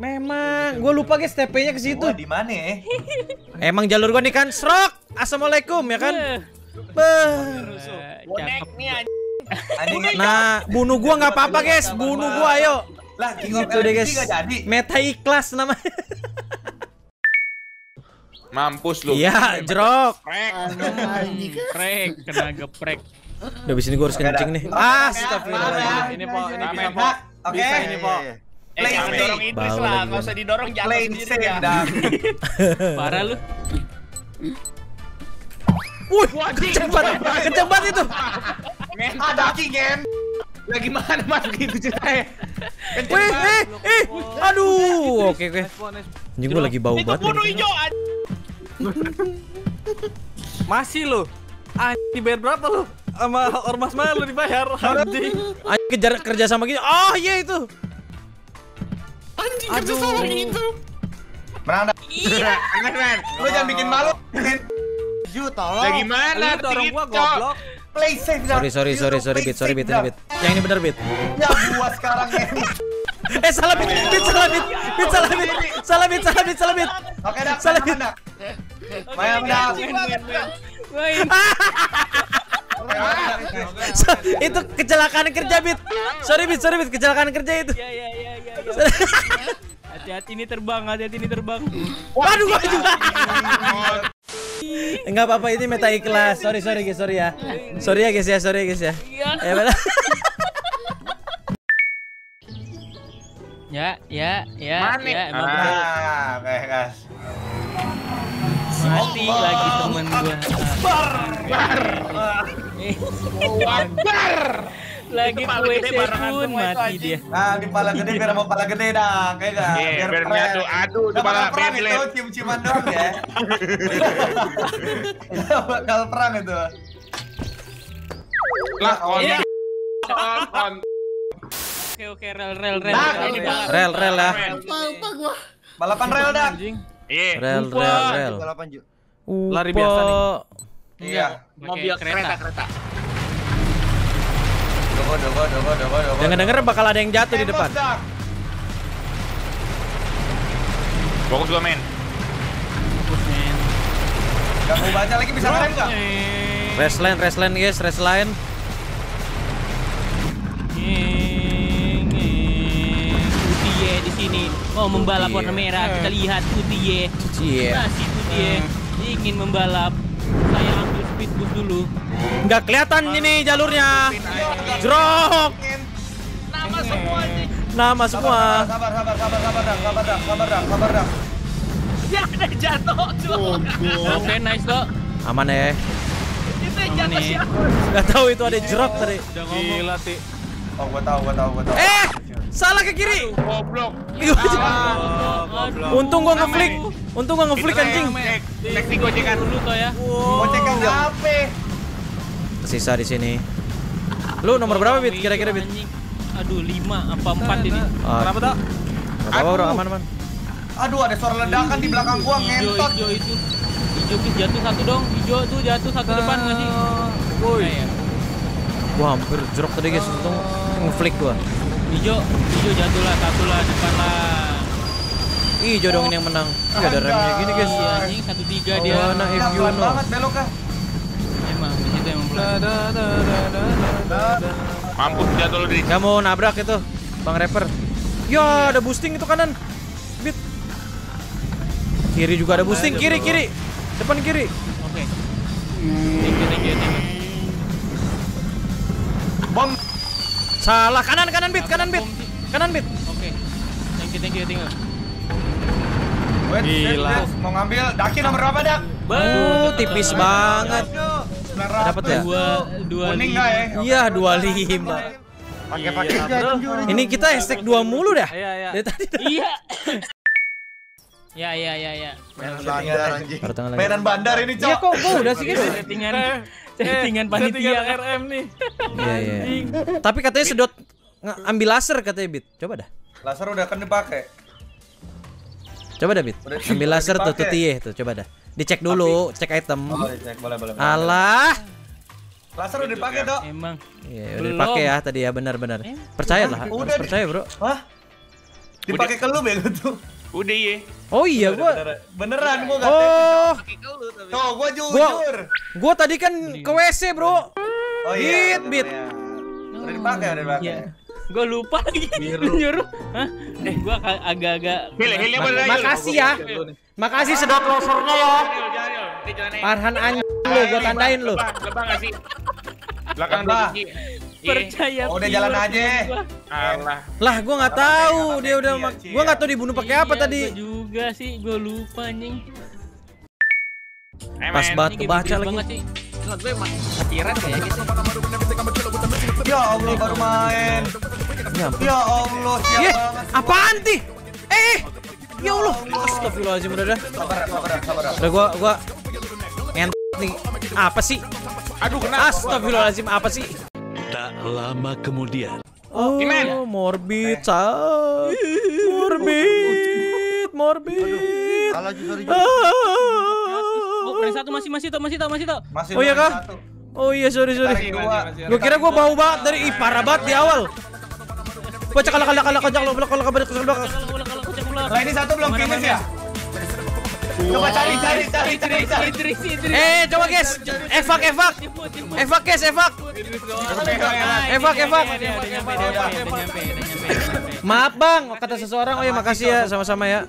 Memang, gue lupa guys TP-nya ke situ. Di mana ya? Emang jalur gua nih kan serok. Assalamualaikum ya kan. Beh. Bonek nih anjing. Anjing Nah, bunuh gua nggak apa-apa guys. Bunuh gua ayo. Lah, King of Gitu deh guys. Meta ikhlas namanya. Mampus lu. Iya, jerok. Anjing. Prek, kena geprek. Udah di sini gua harus kencing nih. Ah, Astagfirullahaladzim. Ini po, ini bisa po. Oke. Bisa ini po. Eh, Play dorong safe. Idris Bau lah, nggak usah didorong jatuh Play sendiri ya. Parah lu. Wih, kenceng banget. Kenceng banget itu. Ada King, Ngen. Lagi mana mas gitu ceritanya? Wih, eh, eh. Aduh. Oke, oke. Anjing gua lagi bau Itu banget. bunuh nih. hijau. Masih lu. Anjing dibayar berapa lu? Sama Ormas mana lu dibayar? Anjing. Anjing kejar kerja sama gini. Oh, iya itu. Anjing kerja sama gitu. Menang dah. Men, men. Lu jangan bikin malu. Ju, tolong. Lagi mana? Lu dorong gua goblok. Play safe, Dak. Sorry, sorry, sorry, sorry, Bit, sorry, Bit, ini. Bit. Yang ini bener, Bit. Ya gua sekarang, Ngen. Eh, salah Bit, Bit, salah Bit. Bit, salah Bit. Salah Bit, salah Bit, salah Bit. Oke, Dak. Salah, aman, Dak. Main, Dak. Men, men, men. Main. Itu kecelakaan kerja, Bit. Sorry, Bit, sorry, Bit, kecelakaan kerja itu. Ya, ya, ya, ya. ya. Hati-hati ini terbang, hati-hati ini terbang. Waduh, gua juga. Enggak apa-apa, ini meta ikhlas. Sorry, sorry, guys, sorry ya. Sorry ya, guys ya, sorry ya, guys ya. Ya. Ya, ya, ya, Mana? ya, emang Ah. bro. Ah, oke, guys. mati lagi temen gua. Eh, lagi Itu paling kue gede barengan pun mati dia. Nah, di pala gede biar mau pala gede dah, kayak gak? Iya, biar nyatu. Aduh, Gak pala perang itu, cium-ciuman doang ya. Bakal perang itu. Lah, kon. Iya. Kon, kon. Oke, oke, rel, rel, rel. Nah, Rel, rel ya. Lupa, lupa gua. Balapan rel dah. Anjing. Iya. Rel, rel, rel. Balapan. Lari biasa nih. Iya. Mobil kereta, kereta. Dogo. Dengar-dengar bakal ada yang jatuh di depan. Fokus gua, men. Ganggu baca lagi bisa ngerem nggak? Rest line guys, rest line. Ngeng, ngeng. Utie di sini mau membalap warna merah. Kita lihat Utie. Cie. Nah, si Utie ingin membalap. Saya ambil speed boost dulu. Nggak kelihatan ini jalurnya. Jrok. Nama semua sih. Nama semua. Sabar, sabar, sabar, sabar, dang, sabar, dang, sabar, dang, sabar, dang. Ya ada jatuh tuh. Oke, nice lo. Aman ya. Itu yang jatuh siapa? Nggak tahu itu ada jerok tadi. Gila, Ti. Oh, gua tahu, gua tahu, gua tahu. Eh, salah ke kiri. Goblok. Iya. Untung gua ngeflick. Untung gua ngeflick anjing. Di gojekan. Dulu toh ya. Gocekan apa? Sisa di sini. Lu nomor berapa bit kira-kira bit? Aduh, 5 apa 4 ini. Ah, Kenapa, Tak? nggak apa-apa bro, aman aman. Aduh, ada suara ledakan di belakang gua ngentot. hijau itu. Hijau Kis, jatuh satu dong. Hijau tuh jatuh satu depan nggak sih? Woi. Nah, ya. Wah hampir jerok tadi guys, untung ngeflick gua. Hijau, hijau jatuh lah satu lah depan lah. Ih, jodoh ini yang menang. Ih, ada remnya gini guys. Iya anjing satu tiga Oh, dia. nah, if you know. banget belok kah? Emang di situ emang pelan. Mampus jatuh lu. Nggak mau nabrak itu, bang rapper. Ya, ada boosting itu kanan. Bit. Kiri juga ada boosting, kiri kiri. Depan kiri. Oke. Thank you, thank you, thank you. Bom. Salah kanan kanan bit, kanan bit. Kanan bit. Oke. Thank you, thank you, thank you. Wait, Gila. wait. Mau ngambil Daki nomor berapa, Dak? Aduh, tipis banget. Dapat ya? Dua, dua Kuning lima. nggak ya? Iya, 25. Pakai-pakai aja. Ini kita hashtag 2 mulu dah. Iya, iya. Dari tadi. Iya. Ya, ya, ya, ya. Bandar anjing. Mainan bandar ini, Iya Cok. kok, gua udah sih guys. Settingan, Eh, settingan eh, panitia settingan kan. RM nih. Iya, iya. Tapi katanya sedot ambil laser katanya Bit. Coba dah. Laser udah kan dipakai. Coba dah Bit. Udah- Ambil udah laser tuh tuh tiye tuh, coba dah. Dicek dulu, cek item. Oh, dicek boleh boleh. boleh. Alah. Laser udah dipakai, Dok. Emang. Iya, udah dipakai ya tadi ya benar-benar. Percaya lah, Udah percaya, Bro. Hah? Dipakai ke lu bego tuh. Udah iya. Oh iya, gua Beneran, gua enggak Oh, Tuh, gua jujur. Gua- gua tadi kan ke WC, Bro. Oh iya. Bit, bit. Udah dipakai, udah dipakai. Iya. Gue lupa lagi nyuruh. Hah? Eh, gua ka- agak-agak makasih ya. Makasih sedot lasernya ya. Farhan anjing lu, gua tandain lu. Lebah, lebah nggak sih? Belakang dulu. Iya. percaya. Oh, udah jalan aja. Alah. Lah, gua nggak tahu dia udah Iya, gua ya. nggak tahu dibunuh pakai apa Iya, tadi. gua juga sih, gue lupa anjing. Eh, Pas banget kebaca lagi. sih. Gue ya gitu. Ya Allah baru main. Ya. Ya Allah, siap Ye, banget. apaan ti? Eh, ya Allah. Astagfirullahaladzim udah dah. Sabar, sabar, sabar. Udah gua gua nih. Apa sih? Aduh, kena. Astagfirullahaladzim apa sih? Tak lama kemudian. Oh, Gimana? morbid, say. Morbid, morbid. Kalau Oh, Ah. satu masih masih tuh, masih tuh, masih tuh. Masih Oh iya kah? Oh iya sorry sorry. Gua kira gua bau banget dari ih parah banget di awal. Gua cekal kalak kalak kocak lo belok kalau kabar ke belakang. Lah ini satu belum finish ya? Coba cari, cari, cari, cari, cari. Eh coba guys, evak evak, evak guys evak. Evak evak. Maaf bang, kata seseorang. Oh ya makasih ya, sama-sama ya.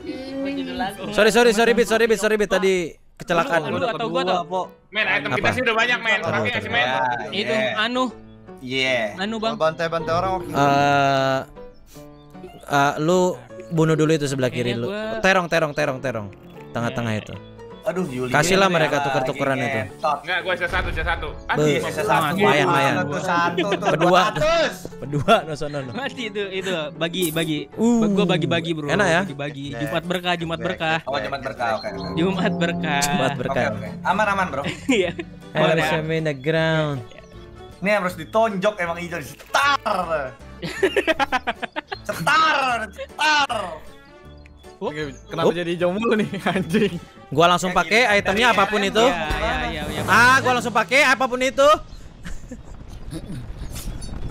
Sorry sorry sorry bit sorry bit sorry bit tadi kecelakaan. Lu atau gua tuh? Men, item kita sih udah banyak, men. Pakai nggak sih, men? Itu anu, Yeah. anu Bang. bantai-bantai orang oke. Eh, eh, lu bunuh dulu itu sebelah kiri Kayaknya lu. gua- Terong terong terong terong. Tengah-tengah itu. Aduh, Yuli. Kasihlah Yuli mereka tuker-tukeran itu. Enggak, gua sisa satu, sisa satu. Aduh, Iya, sisa satu. Lumayan, lumayan. Satu, satu, tuh, Berdua. 200. Berdua no sono no. Mati itu, itu bagi bagi. Uh. Gua bagi-bagi, Bro. Enak ya? Bagi-bagi. Jumat berkah, Jumat berkah. Oh, Jumat berkah, oke. Jumat berkah. Oke, berkah. oke. Aman, aman, bro. Iya. Harus in the ground. Ini harus ditonjok emang hijau di setar. Setar, Kenapa jadi hijau mulu nih anjing? Gua langsung pakai itemnya apa pun itu. Iya, iya, iya, iya. Ah, gua langsung pakai apa pun itu.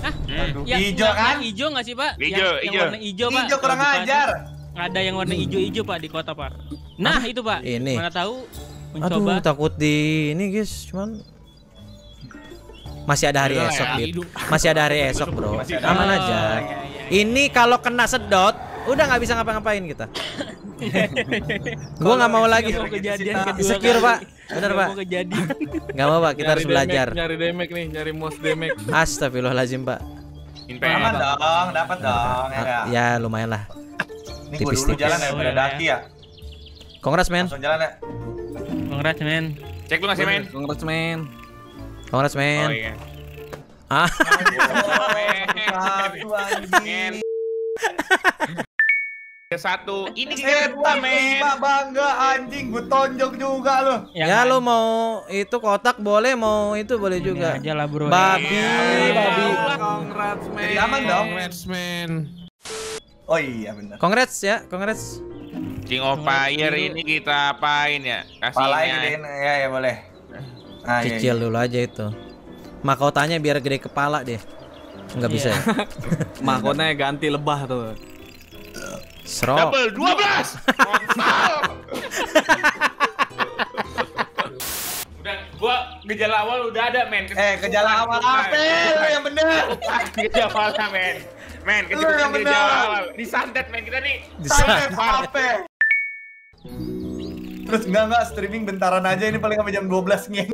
Aduh, Yang- hijau yang- kan? Hijau nggak sih, Pak? Hijau, hijau. warna hijau, Pak. Hijau kurang ajar. Ada yang warna hijau-hijau, Pak, di kota, Pak. Nah, itu, Pak. Ini. Mana tahu mencoba. Aduh, takut di ini guys, cuman masih ada hari esok, ya, Dit. Masih ada hari esok, Bro. Aman Oh, aja. iya, iya, Ini kalau kena sedot, udah nggak bisa ngapa-ngapain kita. Gua nggak mau lagi. Mau kejadian kedua. Pak. Bener, Pak. Nggak mau, Pak. Kita harus Nyari belajar. Nyari damage nih, nyari most damage. Astagfirullahaladzim, Pak. Aman dong, dapat dong ya nggak? Ya, lumayan lah. Ini gua dulu tipis-tipis. jalan ya, lah daki ya. Congrats, men. Langsung jalan ya. Congrats, men. Cek lu ngasih main. Congrats man. Congrats, men. Oh iya. Ah, Satu anjing. Satu. Ini kita dua men. bangga anjing, gua tonjok juga lu. ya kan? lu mau itu kotak boleh, mau itu boleh Ini juga. aja lah, bro. Babi, Ya. babi. Congrats man. Jadi aman dong. Congrats, man. Oh iya benar. Congrats ya, congrats. King of Fire ini kita apain ya? Kasihnya. gedein ya ya boleh. Nah, iya, Cicil iya. dulu aja itu. Mahkotanya biar gede kepala deh. Enggak bisa ya. Mahkotanya ganti lebah tuh. Sro. Double 12. Konsol. udah gua gejala awal udah ada men. Eh, gejala awal apa? Lu yang bener. Gejala awal men. Men, bener. gejala awal. Disantet men kita nih. Sampai apa? Terus enggak enggak streaming bentaran aja ini paling sampai jam 12 nih.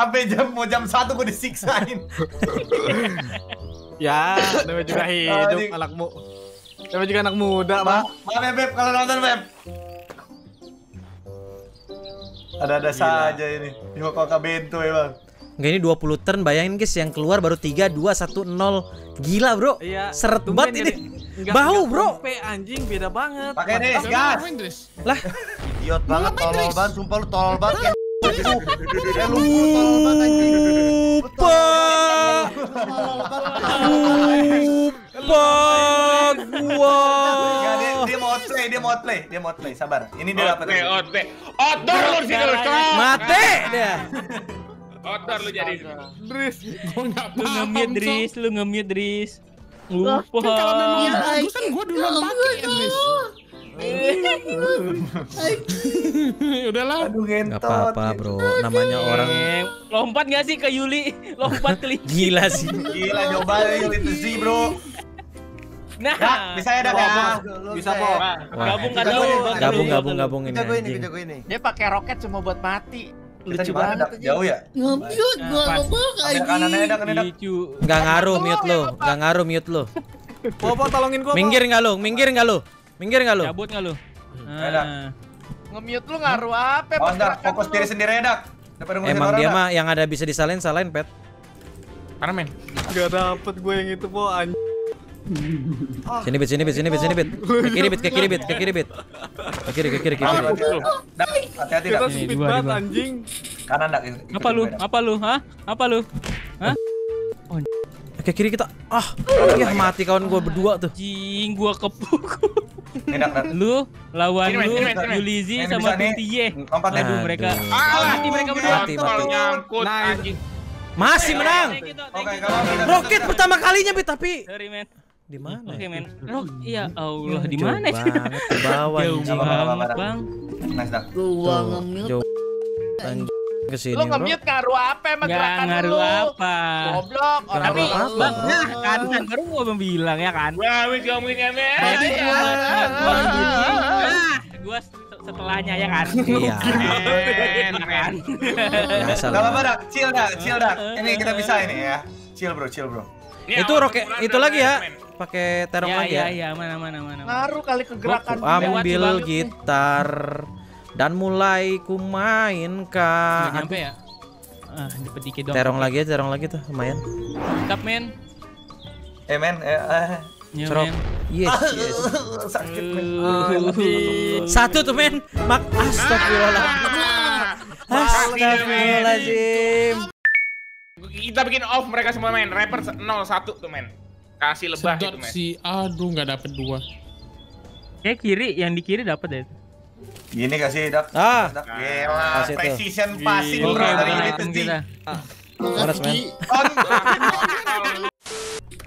Sampai jam mau jam 1 gua disiksain. Ya, namanya juga hidup anakmu. Namanya juga anak muda, Ma Bang. maaf ya Beb kalau nonton Beb. Ada-ada saja ini. Ini kok bento ya, Bang. Enggak ini 20 turn bayangin guys yang keluar baru 3 2 1 0. Gila, Bro. Iya. Seret banget ini. jadi- Nggak- Bau, Bro. sampai, anjing beda banget. Pakai deh, gas. Lah, Idiot banget, tolol banget, sumpah lu tolol banget lu lupa. Lupa gua. Dia, mau outplay, dia mau outplay, dia mau outplay, sabar. Ini dia dapat. Oke, oke. Outdoor lu situ. Stop. Mati dia. Outdoor lu jadi. Dris. Gua Lu nge-mute. Dris. Lu nge-mute, Dris. Kan kalau memang bagus kan gua duluan pakai Dres. Udahlah. Aduh, Enggak gentot. apa-apa, Bro. Namanya orang lompat gak sih ke Yuli? Lompat ke Li- gila sih. Gila nyobain itu sih, Bro. Nah, Dak, bisa ya, ya? Bisa kok. Nah, gabung kan jagoin, dulu. kita Gabung gabung gabung ini ini, anjing. ini. Dia pakai roket cuma buat mati. Lucu banget. Jauh ya? Gua Nah, ini, Dak. Icu. Enggak ngaruh mute lo, enggak ngaruh mute lo. Popo tolongin gua. Po. Minggir enggak lu? Minggir enggak lu? Minggir enggak lu? Cabut gak lu? Nah, Nge-mute lu ngaruh apa? Dak. Pergerakan Fokus diri sendiri ya, Dak. Daripada Emang dia mah yang ada bisa disalahin salahin pet. Mana men? Gak dapet gue yang itu, Po. Anjing. Sini bit, sini bit, sini bit, sini bit. Ke kiri bit, ke kiri bit, ke kiri bit. Ke kiri, ke kiri, ke kiri. Dak, hati-hati, Dak. Kita Ini, speed dua, banget anjing. Kanan, Dak. Apa lu? Apa lu? Hah? Apa lu? Hah? Ke kiri kita. Ah, ya mati kawan gua berdua tuh. Jing, gua kepukul. Lu lawan lu. Yulizi sama bisa nih. Tuntiye. Lompat ya. Aduh, mereka. Ah, mati mereka berdua. Mati, mati. Nyangkut Nah, anjing. Masih menang. Oke, Roket pertama kalinya bit tapi Sorry, men. di mana? Oke, ya? men. Rok, iya Allah, di mana sih? banget ke bawah Jauh banget. Bang. Nice, Dak. Gua jauh ke sini, Lu nge-mute ngaruh apa emang Nggak gerakan ngaruh lu? apa. Goblok, orang apa? Bang, nah kan, kan baru gua bilang ya kan. Wah, wih ngomongin ya men. Tadi gua setelahnya ya kan. Iya. Men, kan. Biasa Gak lah. apa-apa, Dak. Chill, Dak. Chill, Dak. Ini kita bisa ini ya. Chill, Bro. Chill, Bro. Ini Itu roket itu lagi ya. Pakai terong Ya, lagi ya, ya. ya, mana, mana, mana. Ngaruh kali ke gerakan ambil gitar dan mulai ku Nggak mainkan. nyampe ya? Ah, dikit dikit dong. Terong lagi ya, terong lagi tuh lumayan. Mantap, men. Eh, men. Eh, eh. Ya, Cerok. men. Yes, yes. Sakit, men. Uh, Satu tuh men. Mak astagfirullahaladzim. Astagfirullahaladzim. Kita bikin off mereka semua men. Rapper 01 tuh men. Kasih lebah Sedot itu men. si aduh nggak dapet dua. Kayak kiri, yang di kiri dapat ya. Gini gak sih, Dak? Ah. Dak. Gila, Kasih tuh. precision passing, Oke, Bro. Dari ini tuh, kita. Horas, men.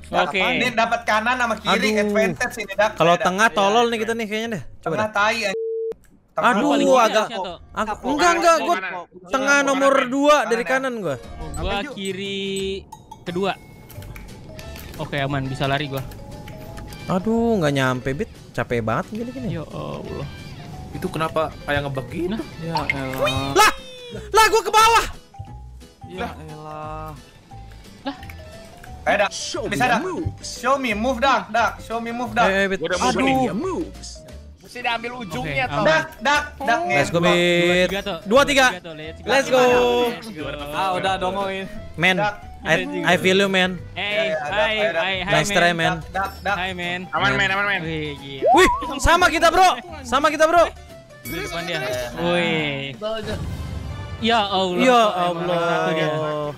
Oke. Ini dapat kanan sama kiri Aduh. advantage ini, Dak. Kalau tengah tolol nih kita nih kayaknya deh. Coba Tengah dah. tai. Aduh, agak. Aku, enggak enggak, gua Kanan. tengah nomor dua dari kanan gua. Gua kiri kedua. Oke aman bisa lari gua. Aduh, nggak nyampe bit. Capek banget gini gini. Ya Allah. Itu kenapa kayak ngebug gitu? Ya elah. Lah, lah gua ke bawah. Ya elah. Eh, dak. Bisa dak. Show me move dak, dak. Show me move dak. Eh, mau Aduh. Mesti diambil ujungnya Oke, toh. Dak, dak, dak. Let's go bit. Dua tiga. Let's go. Let's go. Ah udah dongoin. Man, I, I feel you man. Hey, ada. hai, hai, Nice try man. Dak, dak. Hai, men. Aman men, aman men. Wih, sama kita bro, sama kita bro. Di depan dia. Wih. Ya Allah. Ya. Allah.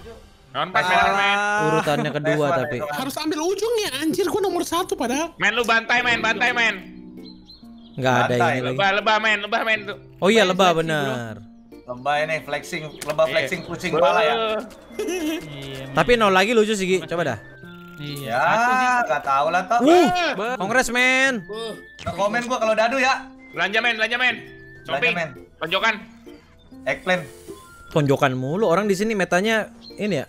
Non pas men, men. Urutannya kedua tapi. Harus ambil ujungnya anjir gua nomor satu padahal. Men lu bantai men, bantai men. Nggak ada ini lagi. Lebah, lebah men, lebah men tuh. Oh iya lebah benar. Lebah ini flexing, lebah Iya. flexing kucing pala ya. Iya. Tapi nol lagi lucu sih Gi. Coba dah. Iya. Ya, nggak tahu lah toh. Uh, kongres men. Nggak komen gua kalau dadu ya. Belanja men, belanja men. Shopping. men. Tonjokan. Eggplant, Tonjokan mulu orang di sini metanya ini ya.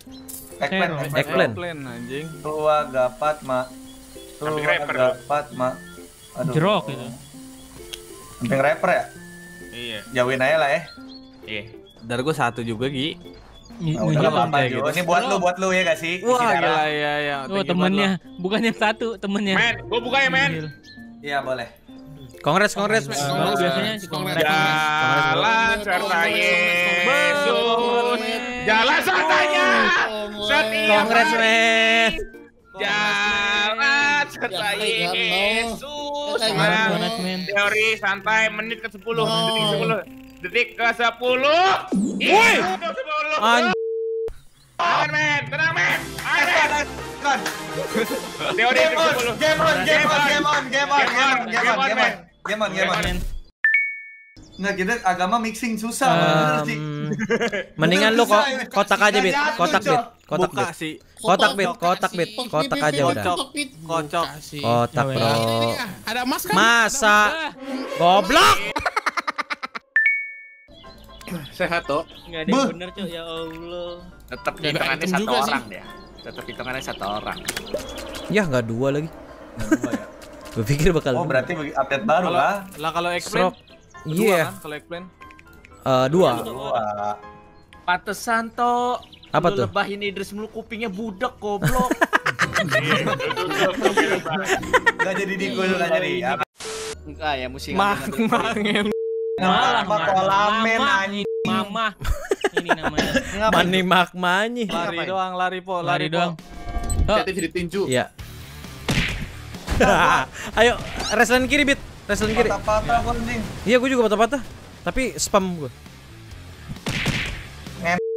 eggplant, eggplant. Eggplant. Plan anjing. Tua gapat ma. Tua gapat ma. Aduh. Jerok itu. Samping rapper ya? Iya. Jauhin aja lah ya. Iya. Dari gua satu juga Gi. Nah, Nunjuk udah kayak Jo. gitu. Ini buat lu, buat lu ya gak sih? Wah gila ya ya. Oh temennya, bukan yang satu temennya. Men, gua buka ya men. Iya boleh. Kongres kongres. Oh, biasanya si kongres. Jalan serta Yesus. Jalan sertanya. Setiap Kongres men. Jalan serta Yesus. Men. Teori santai menit ke 10, detik ke 10. Detik ke 10. Woi, ke 10. Anj- Aman men, tenang men. Aman. Kan. Teori Game ke on, 10. game on, game on, game on, game on, game on, game on, game on, men. game on, game on. Nggak kita agama mixing susah, bener sih. Em, mendingan lu kok kotak aja bit, kotak bit, kotak bit, sih. kotak bit, kotak bit, kotak aja udah. Kocok. Kotak Ya, bro. Iya, ada emas kan? Masa goblok? Sehat toh. Enggak ada yang bener, Cok. Ya Allah. Tetap hitungannya item satu orang dia. Tetap hitungannya satu orang. Ya nggak dua lagi. Gue pikir bakal Oh berarti update baru lah. lah kalau eggplant. Stroke. Dua Iya, kan kalau eggplant. Eh, dua. Dua. Pantesan toh. Apa Lu tuh? lebahin Idris mulu kupingnya budak goblok. Nggak jadi digul, nggak jadi. Enggak ya mesti Mak mangem. Malah Apa kolamen Mama. anjing. Mama. Ini namanya. Mani makmanyi. Lari doang, lari po, Lari doang. Po. Tok. Jadi di tinju. Iya. Ayo, wrestling kiri bit, wrestling kiri. Patah-patah gua anjing. Iya, gue juga patah-patah. Tapi spam gue.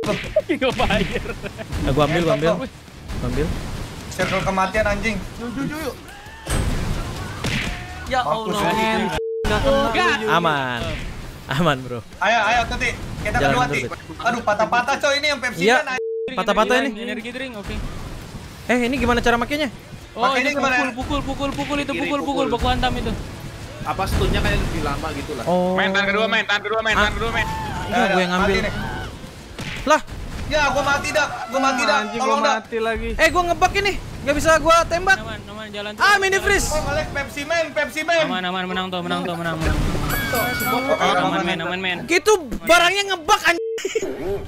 Gak bayar. Nah, gue ambil, gue ambil, gue ambil. Circle kematian anjing. Ya Mampus Allah. anjing. Enggak. Aman, aman bro. Ayo, ayo Tuti. Kita Jalan kedua. Aduh, patah-patah coy ini yang Pepsi Iya. kan anjing. Patah-patah ini. Energi drink, oke. Eh, ini gimana cara makainya? Oh, gimana? pukul, pukul, pukul, pukul itu, pukul, pukul. baku hantam itu. Apa stunnya kayak lebih lama gitu lah. Oh. Men, tahan kedua men, tahan kedua men, tahan kedua men. Iya, gue yang mati ngambil. nih. Lah, Ya, gua mati dak. Gua mati dak. Anjing Tolong gua mati lagi. eh gue ngebug ini. Gak bisa gue tembak. Aman, aman, jalan Ah, mini freeze. Oh, ngelek Pepsi Man, Pepsi Man. Aman, aman, menang tuh, menang tuh, menang, menang. Aman, men, aman, men. Gitu barangnya ngebug anjing.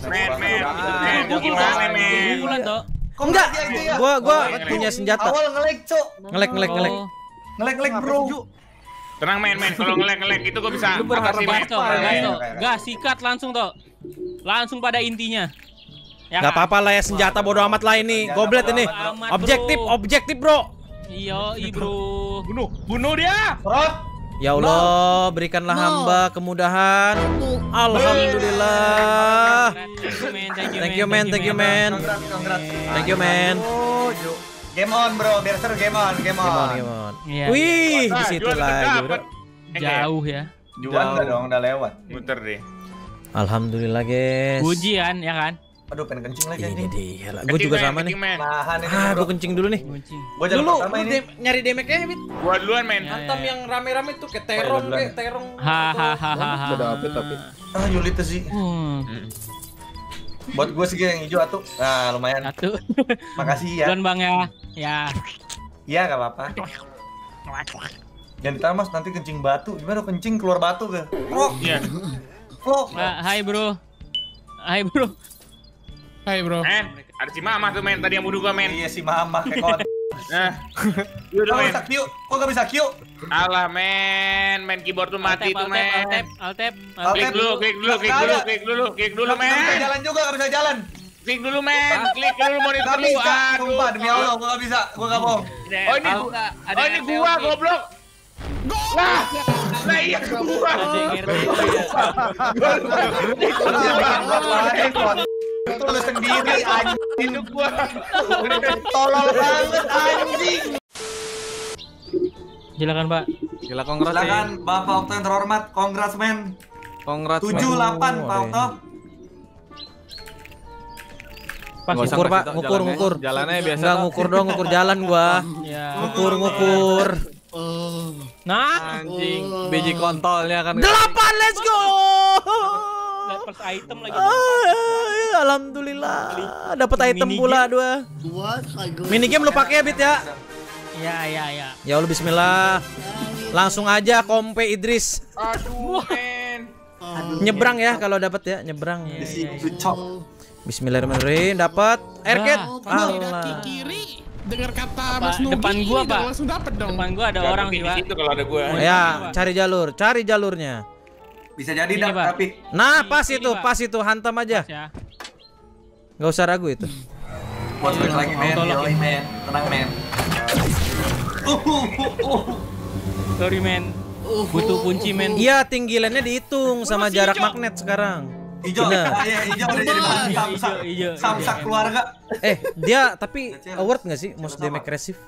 Men, men, Ah, Pukul, gimana men? pukulan tuh. Kok Enggak. ya? Gua gua Ngelek, punya senjata. Awal ngelek, Cok. Ngelek, ngelek, ngelek. Oh, Ngelek-ngelek, Bro. Tenang men, men, kalau ngelek-ngelek itu gua bisa Lu berharap tuh, Oke, gas sikat langsung tuh. Langsung pada intinya. Ya Gak kan? apa-apa lah ya senjata bodo amat lah ini. Goblet ini. Objektif, objektif bro. Iya, i bro. Bunuh, bunuh dia. Rot. Ya Allah, berikanlah hamba kemudahan. Alhamdulillah. Thank you, man. Thank you, man. Thank you, man. Thank you, man. Game on, Bro. Biar seru game on, game on, on. come on. Iya, Wih, di situ lagi, bro. Jauh ya. Jual dong, udah lewat. Muter deh. Alhamdulillah, guys. Ujian ya kan? Aduh, pengen kencing lagi Ini dia lah. Gue juga sama nih. Nahan ini. Ah, gue kencing dulu nih. Gua jalan Dulu ini. nyari damage-nya Bit. Gua duluan men. Hantam yang rame-rame tuh kayak terong kayak terong. Hahaha. Udah dapet tapi. Ah, Yulit sih. Hmm, Buat gue sih yang hijau atuh. Nah, lumayan. Satu. Makasih ya. Duluan bang ya. Ya. Iya, gak apa-apa. Jangan ditahan mas, nanti kencing batu. Gimana kencing keluar batu ke? Bro, Iya. Ah, Hai bro. Hai bro. Hai bro. Men, ada si Mama tuh men tadi yang bunuh gua men. Iya si mama kayak Nah. Kok men. bisa Q? Kok gak bisa Q? Alah men, main keyboard tuh mati tuh altep, altep, men. altep, Altep. Klik dulu, klik dulu, klik dulu, klik dulu, klik dulu Gak bisa men. jalan juga, gak bisa jalan. Klik dulu men, klik dulu monitor lu. bisa, Aduh. sumpah demi Allah, gue gak bisa, gue gak bohong. Oh ini gua, oh ini gua goblok. Lah, lah iya gua. Itu lu sendiri anjing. Gua. Tolol banget anjing. Silakan Pak. Gila kongres ya. Silakan Bapak Okto yang terhormat, congrats men. Kongres. 7 8 Pak Okto. Usah Ngukur, Pak. Ngukur, jalannya. ngukur. Jalannya biasa. Enggak Pak. ngukur dong, ngukur jalan gua. Ya. Ngukur, ngukur. Nah, Anjing, biji kontolnya kan. Delapan, let's go. First item lagi. Ah, Alhamdulillah, dapat item Mini pula dua. Mini game lu pakai ya, Bit ya? Ya, ya, ya. Ya Allah bismillah. Langsung aja kompe Idris. Aduh men. Nyebrang ya kalau dapat ya, nyebrang. Cok. Bismillahirrahmanirrahim, dapat aircat. Allah. kiri dengar kata Apa, Mas Nugi depan gua, Pak. langsung dapet dong. Depan gua ada Jangan orang di sih, Pak. situ kalau ada gua. Ya, cari jalur, cari jalurnya. Bisa jadi dah, tapi Nah, pas ini, itu, pas itu, hantam aja. Ya. Gak usah ragu itu. buat balik lagi men, yoi men, tenang men. Sorry, men. Butuh kunci, men. Iya, tinggilannya dihitung sama jarak magnet sekarang. Hijau, Bener. iya, hijau udah jadi Hijau, samsak, hijau, hijau. samsak keluarga. Eh, dia tapi award nggak sih most damage aggressive?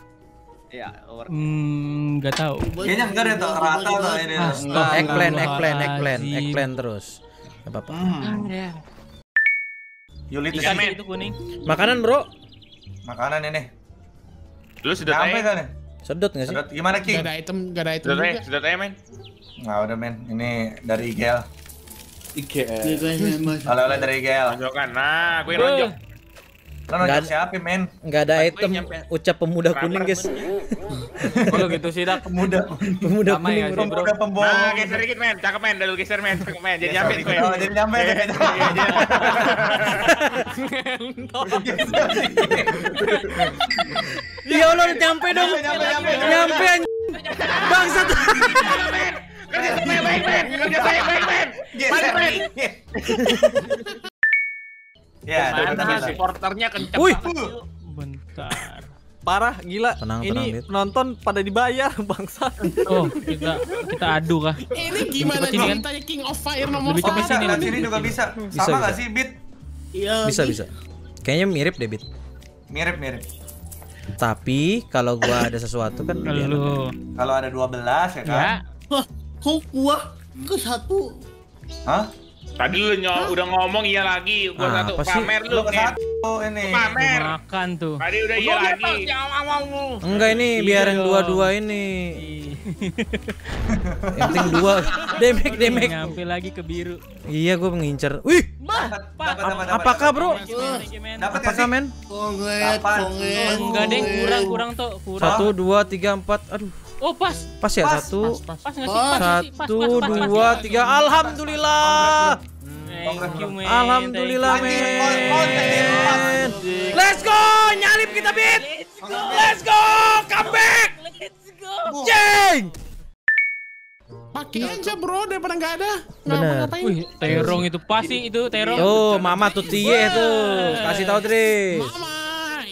Ya, or- Hmm, nggak tahu. Kayaknya enggak deh, tuh rata tuh ini. Eggplant, eggplant, eggplant, eggplant terus. Gak apa-apa. Yulit Ikan itu kuning. Makanan bro, Makanan ini. Lu sudah tanya? kan sedot nggak sih? Sedot gimana Gak King? ada item, gak ada item Sudah juga. sudah tanya men. Nah, udah men, ini dari IGL. IGL. Oleh-oleh dari IGL. Tonjokan. Nah, gue nonjok. Lo ada. siapa men? Nggak ada item nyampe. ucap pemuda kuning guys. Kalau gitu sih dak. Pemuda. Pemuda Sama kuning ya, bro. Pemuda pembohong. Nah, geser dikit men. Cakep men. Dulu geser men. Cakep men. Jadi nyampe dikit. gue. Oh, jadi nyampe deh. Ya Allah, nyampe dong. Nyampe, nyampe, Nyampe anj- Bangsat. Kerja saya baik men. Kerja saya baik men. Mari men. Ya, Mana supporternya kenceng Wih. banget. Bentar. Parah, gila. Tenang, Ini tenang, Dit. penonton pada dibayar, bangsa. Oh, kita kita adu kah? Ini gimana sini, kan? King of Fire nomor Lebih cepet Bisa, sini, dan lebih. sini juga bisa. Bisa, Sama bisa. nggak sih, Bit? Bisa bisa. Kayaknya mirip deh Bit. Mirip-mirip. Tapi kalau gua ada sesuatu kan Lu. Kalau ada 12 ya kan? Ya. Wah, kok gua ke satu? Hah? Tadi lu nyo, udah ngomong iya lagi. Gua Ah, satu pamer lu. Nget. satu ini. Pamer. Makan tuh. Tadi udah iya lagi. Enggak ini Iya biar yang dua-dua ini. Yang penting dua. Demek demek. Nyampe lagi ke biru. Iya gua mengincar. Wih, apakah bro? Apakah men? Enggak deh, kurang kurang tuh, kurang. Satu, dua, tiga, empat. Aduh, Oh, pas. pas ya Pas, satu, Pas? Pas nggak sih? Pas, satu, pas, pas, pas, dua, pas. tiga. Alhamdulillah. Thank you, man. Alhamdulillah men. Let's go, nyalip kita bit. Let's go, comeback. Ceng. Pakai aja bro daripada nggak ada. Ngapain? Wih, terong itu pasti itu terong. Tuh, mama tuh tie tuh. Kasih tahu Tris. Mama.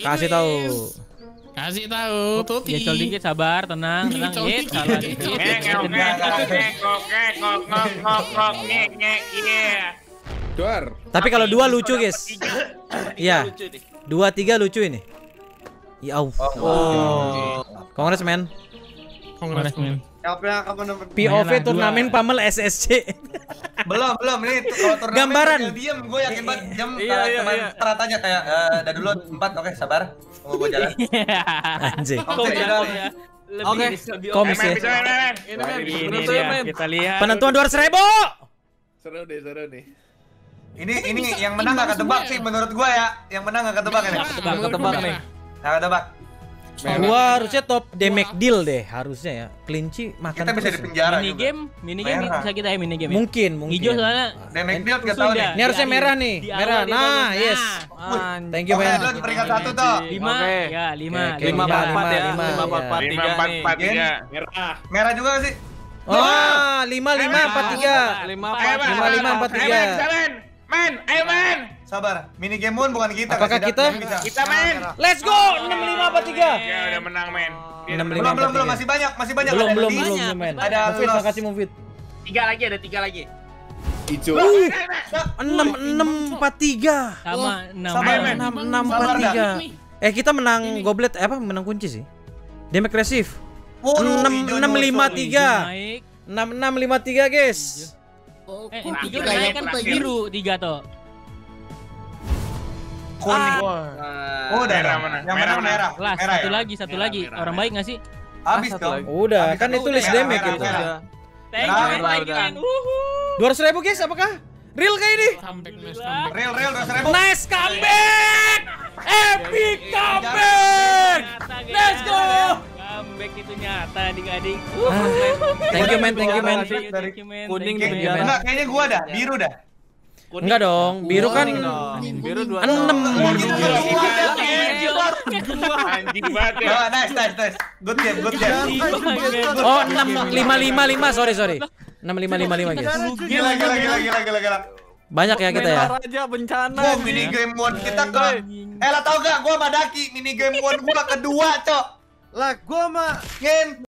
Kasih tahu. Kasih tahu. Tuti. Gecol dikit sabar, tenang, tenang. Dikit, salah dikit. Ngek, ngek, ngek, ngek, ngek, ngek, ngok, ngok, ngok, ngok, ngek, ngek, iya. Duar. Tapi kalau dua lucu guys. Iya. Dua tiga lucu ini. Ya Allah. Oh. Kongres men. POV turnamen dua. Pamel SSC. Belum, belum ini tuh kalau turnamen Gambaran. diem, gue yakin banget jam Iya, iya, cuman iya. terat aja kayak eh dah dulu empat, oke sabar. Tunggu gue jalan. Anjing. Oke, ya, ya. Oke. Komis ya. Ini men, kita lihat. Penentuan 200 ribu. Seru deh, seru deh. Ini ini yang menang gak ketebak sih menurut gue ya. Yang menang gak ketebak ini. Ketebak, ketebak nih. Gak ketebak. Gua harusnya top damage deal deh harusnya ya. Kelinci makan Kita bisa di penjara Mini juga. game, mini game Merah. bisa kita ya mini game. ya? Mungkin, mungkin. Hijau soalnya Damage deal gak Usul tau dah. nih. Ini harusnya Di merah nih. Merah. Nah, yes. Thank you. Dun, peringkat satu tuh. Lima, Oke. ya lima. Oke, oke. Lima Lima, empat empat ya. lima, Lima empat ya. empat Lima, tiga empat, nih. empat, tiga. Merah. Merah juga sih? Oh, lima lima empat tiga. Lima. Lima, lima, empat, Ayo, tiga. Men, ayo men. Sabar, mini game moon bukan kita. Apakah kita? bisa. Kita men. Let's go. Enam lima empat tiga. Ya udah menang men. Lima, Belum, belum, belum, tiga. masih banyak, masih banyak. Belum Ada belum belum Banyak, belum men. Ada Mufid makasih Mufid. Tiga lagi ada tiga lagi. Hijau. Enam enam empat tiga. Sama enam. Enam. Enam empat tiga. Eh kita menang goblet eh, apa menang kunci sih. Damage agresif. Waduh, Enam enam lima tiga. Naik. Enam enam lima tiga guys. Eh, Terakhir, hijau udah naik kan biru tiga tuh. Kuning. Nah, Oh, udah. Merah mana? Yang Merah merah. Lah, Merah satu ya? lagi, satu Merah, lagi. merah, Orang merah. baik nggak sih? Habis Ah, dong. lagi. Udah, Habis kan itu list damage itu. Thank you, thank you, udah. Wuhu. Dua ratus ribu guys, apakah? Real kayak ini? Real, real, dua ribu. Nice comeback! Epic comeback! Let's go! Comeback itu nyata adik-adik. Ah, Thank you man, thank you man. Thank you, thank you, man. Kuning Thank you, di man. Enggak, kayaknya gua dah, biru dah. Enggak dong, biru kan Kuning. Biru dua. enam. Anjing banget. Oh, nice, nice, nice. Good game, good game. Oh, enam lima lima lima, sorry sorry. Enam lima lima lima guys. Gila, gila, gila, gila, gila, gila. Banyak ya kita ya. Merah aja bencana. Gua mini game one kita ke Eh lah tau gak, gua sama Daki mini game one gua kedua, Cok. Lah, gua mah Ngen